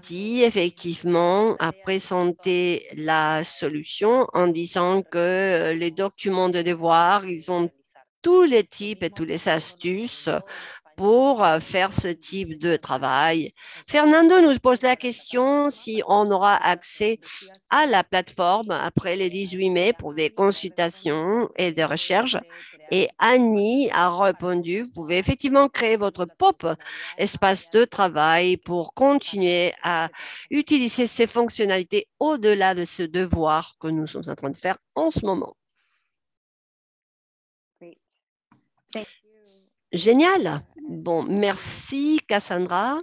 dit effectivement a présenté la solution en disant que les documents de devoir, ils ont tous les types et toutes les astuces pour euh, faire ce type de travail. Fernando nous pose la question si on aura accès à la plateforme après le 18 mai pour des consultations et des recherches. Et Annie a répondu, vous pouvez effectivement créer votre pop espace de travail pour continuer à utiliser ces fonctionnalités au-delà de ce devoir que nous sommes en train de faire en ce moment. Génial. Bon, merci Cassandra.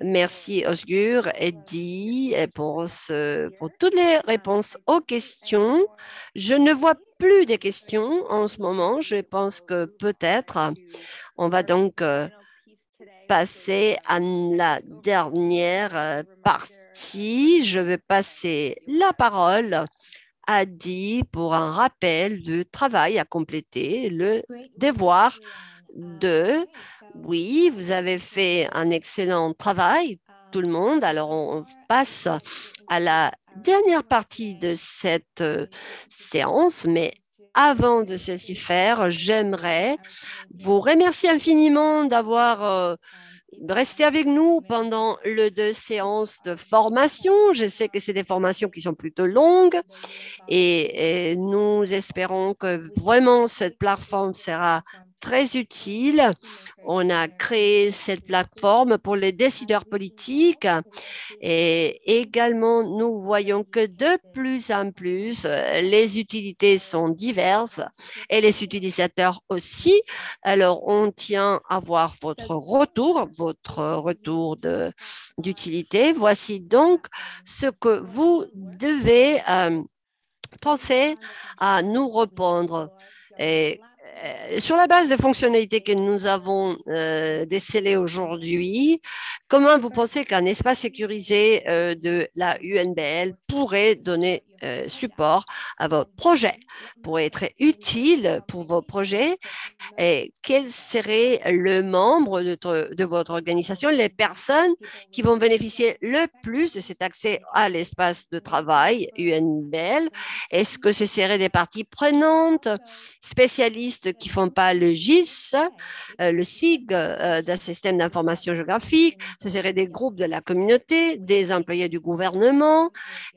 Merci Osgur, Eddie pour, ce, pour toutes les réponses aux questions. Je ne vois plus de questions en ce moment. Je pense que peut-être on va donc euh, passer à la dernière euh, partie. Je vais passer la parole à Di pour un rappel de travail à compléter, le devoir de oui, vous avez fait un excellent travail, tout le monde. Alors, on passe à la dernière partie de cette euh, séance, mais avant de ceci faire, j'aimerais vous remercier infiniment d'avoir euh, resté avec nous pendant le deux séances de formation. Je sais que c'est des formations qui sont plutôt longues et, et nous espérons que vraiment cette plateforme sera très utile. On a créé cette plateforme pour les décideurs politiques et également nous voyons que de plus en plus les utilités sont diverses et les utilisateurs aussi. Alors on tient à voir votre retour, votre retour d'utilité. Voici donc ce que vous devez euh, penser à nous répondre. Et euh, sur la base des fonctionnalités que nous avons euh, décelées aujourd'hui, comment vous pensez qu'un espace sécurisé euh, de la UNBL pourrait donner euh, support à votre projet, pourrait être utile pour vos projets. Et quel serait le membre de, votre organisation, les personnes qui vont bénéficier le plus de cet accès à l'espace de travail UNBL Est-ce que ce seraient des parties prenantes, spécialistes qui font pas le GIS, euh, le SIG euh, d'un système d'information géographique? Ce seraient des groupes de la communauté, des employés du gouvernement?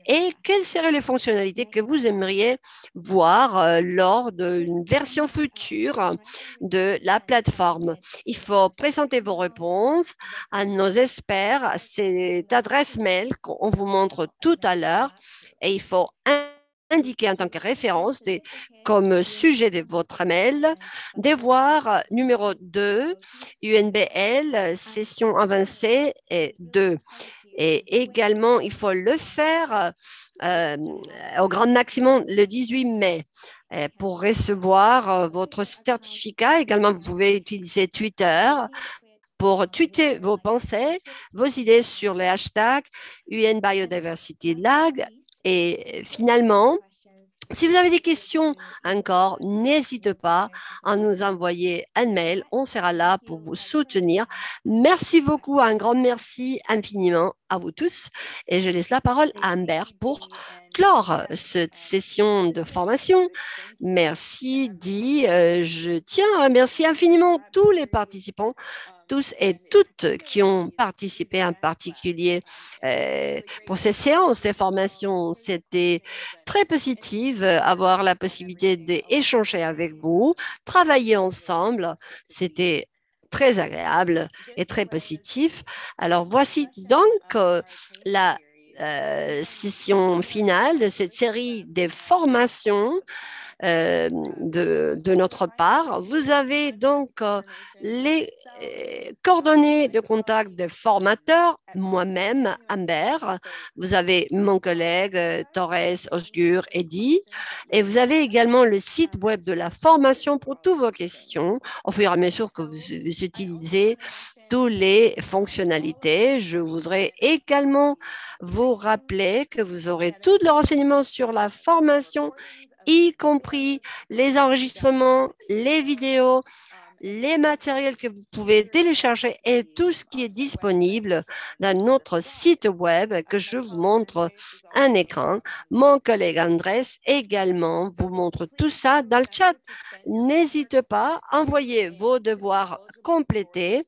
Et quelles seraient les fonctions que vous aimeriez voir euh, lors d'une version future de la plateforme. Il faut présenter vos réponses à nos experts cette adresse mail qu'on vous montre tout à l'heure et il faut indiquer en tant que référence comme sujet de votre mail, devoir numéro 2, UNBL, session avancée et 2. Et également, il faut le faire euh, au grand maximum le 18 mai pour recevoir euh, votre certificat. Également, vous pouvez utiliser Twitter pour tweeter vos pensées, vos idées sur le hashtag UN Biodiversity Lag. Et finalement, Si vous avez des questions encore, n'hésitez pas à nous envoyer un mail. On sera là pour vous soutenir. Merci beaucoup, un grand merci infiniment à vous tous. Et je laisse la parole à Amber pour clore cette session de formation. Merci, dit. Euh, je tiens à remercier infiniment tous les participants tous et toutes qui ont participé, en particulier euh, pour ces séances de formation. C'était très positif, euh, avoir la possibilité d'échanger avec vous, travailler ensemble. C'était très agréable et très positif. Alors voici donc euh, la session finale de cette série des formations euh, de, notre part. Vous avez donc euh, les euh, coordonnées de contact des formateurs, moi-même, Amber. Vous avez mon collègue Torres, Osgur, Eddy. Et vous avez également le site web de la formation pour toutes vos questions, au fur et à mesure que vous, vous utilisez toutes les fonctionnalités. Je voudrais également vous rappeler que vous aurez tous les renseignements sur la formation y compris les enregistrements, les vidéos, les matériels que vous pouvez télécharger et tout ce qui est disponible dans notre site web que je vous montre un écran. Mon collègue Andrés également vous montre tout ça dans le chat. N'hésitez pas, envoyez vos devoirs complétés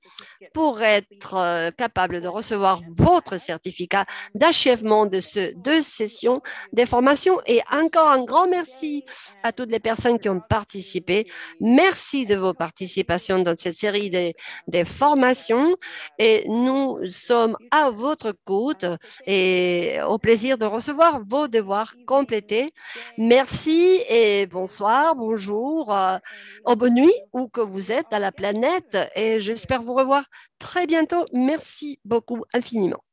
pour être euh, capable de recevoir votre certificat d'achèvement de ce deux sessions des formations. Et encore un grand merci à toutes les personnes qui ont participé. Merci de vos participations dans cette série des formations et nous sommes à votre écoute et au plaisir de recevoir vos devoirs complétés. Merci et bonsoir, bonjour, euh, bonne nuit où que vous êtes à la planète et j'espère vous revoir très bientôt. Merci beaucoup infiniment.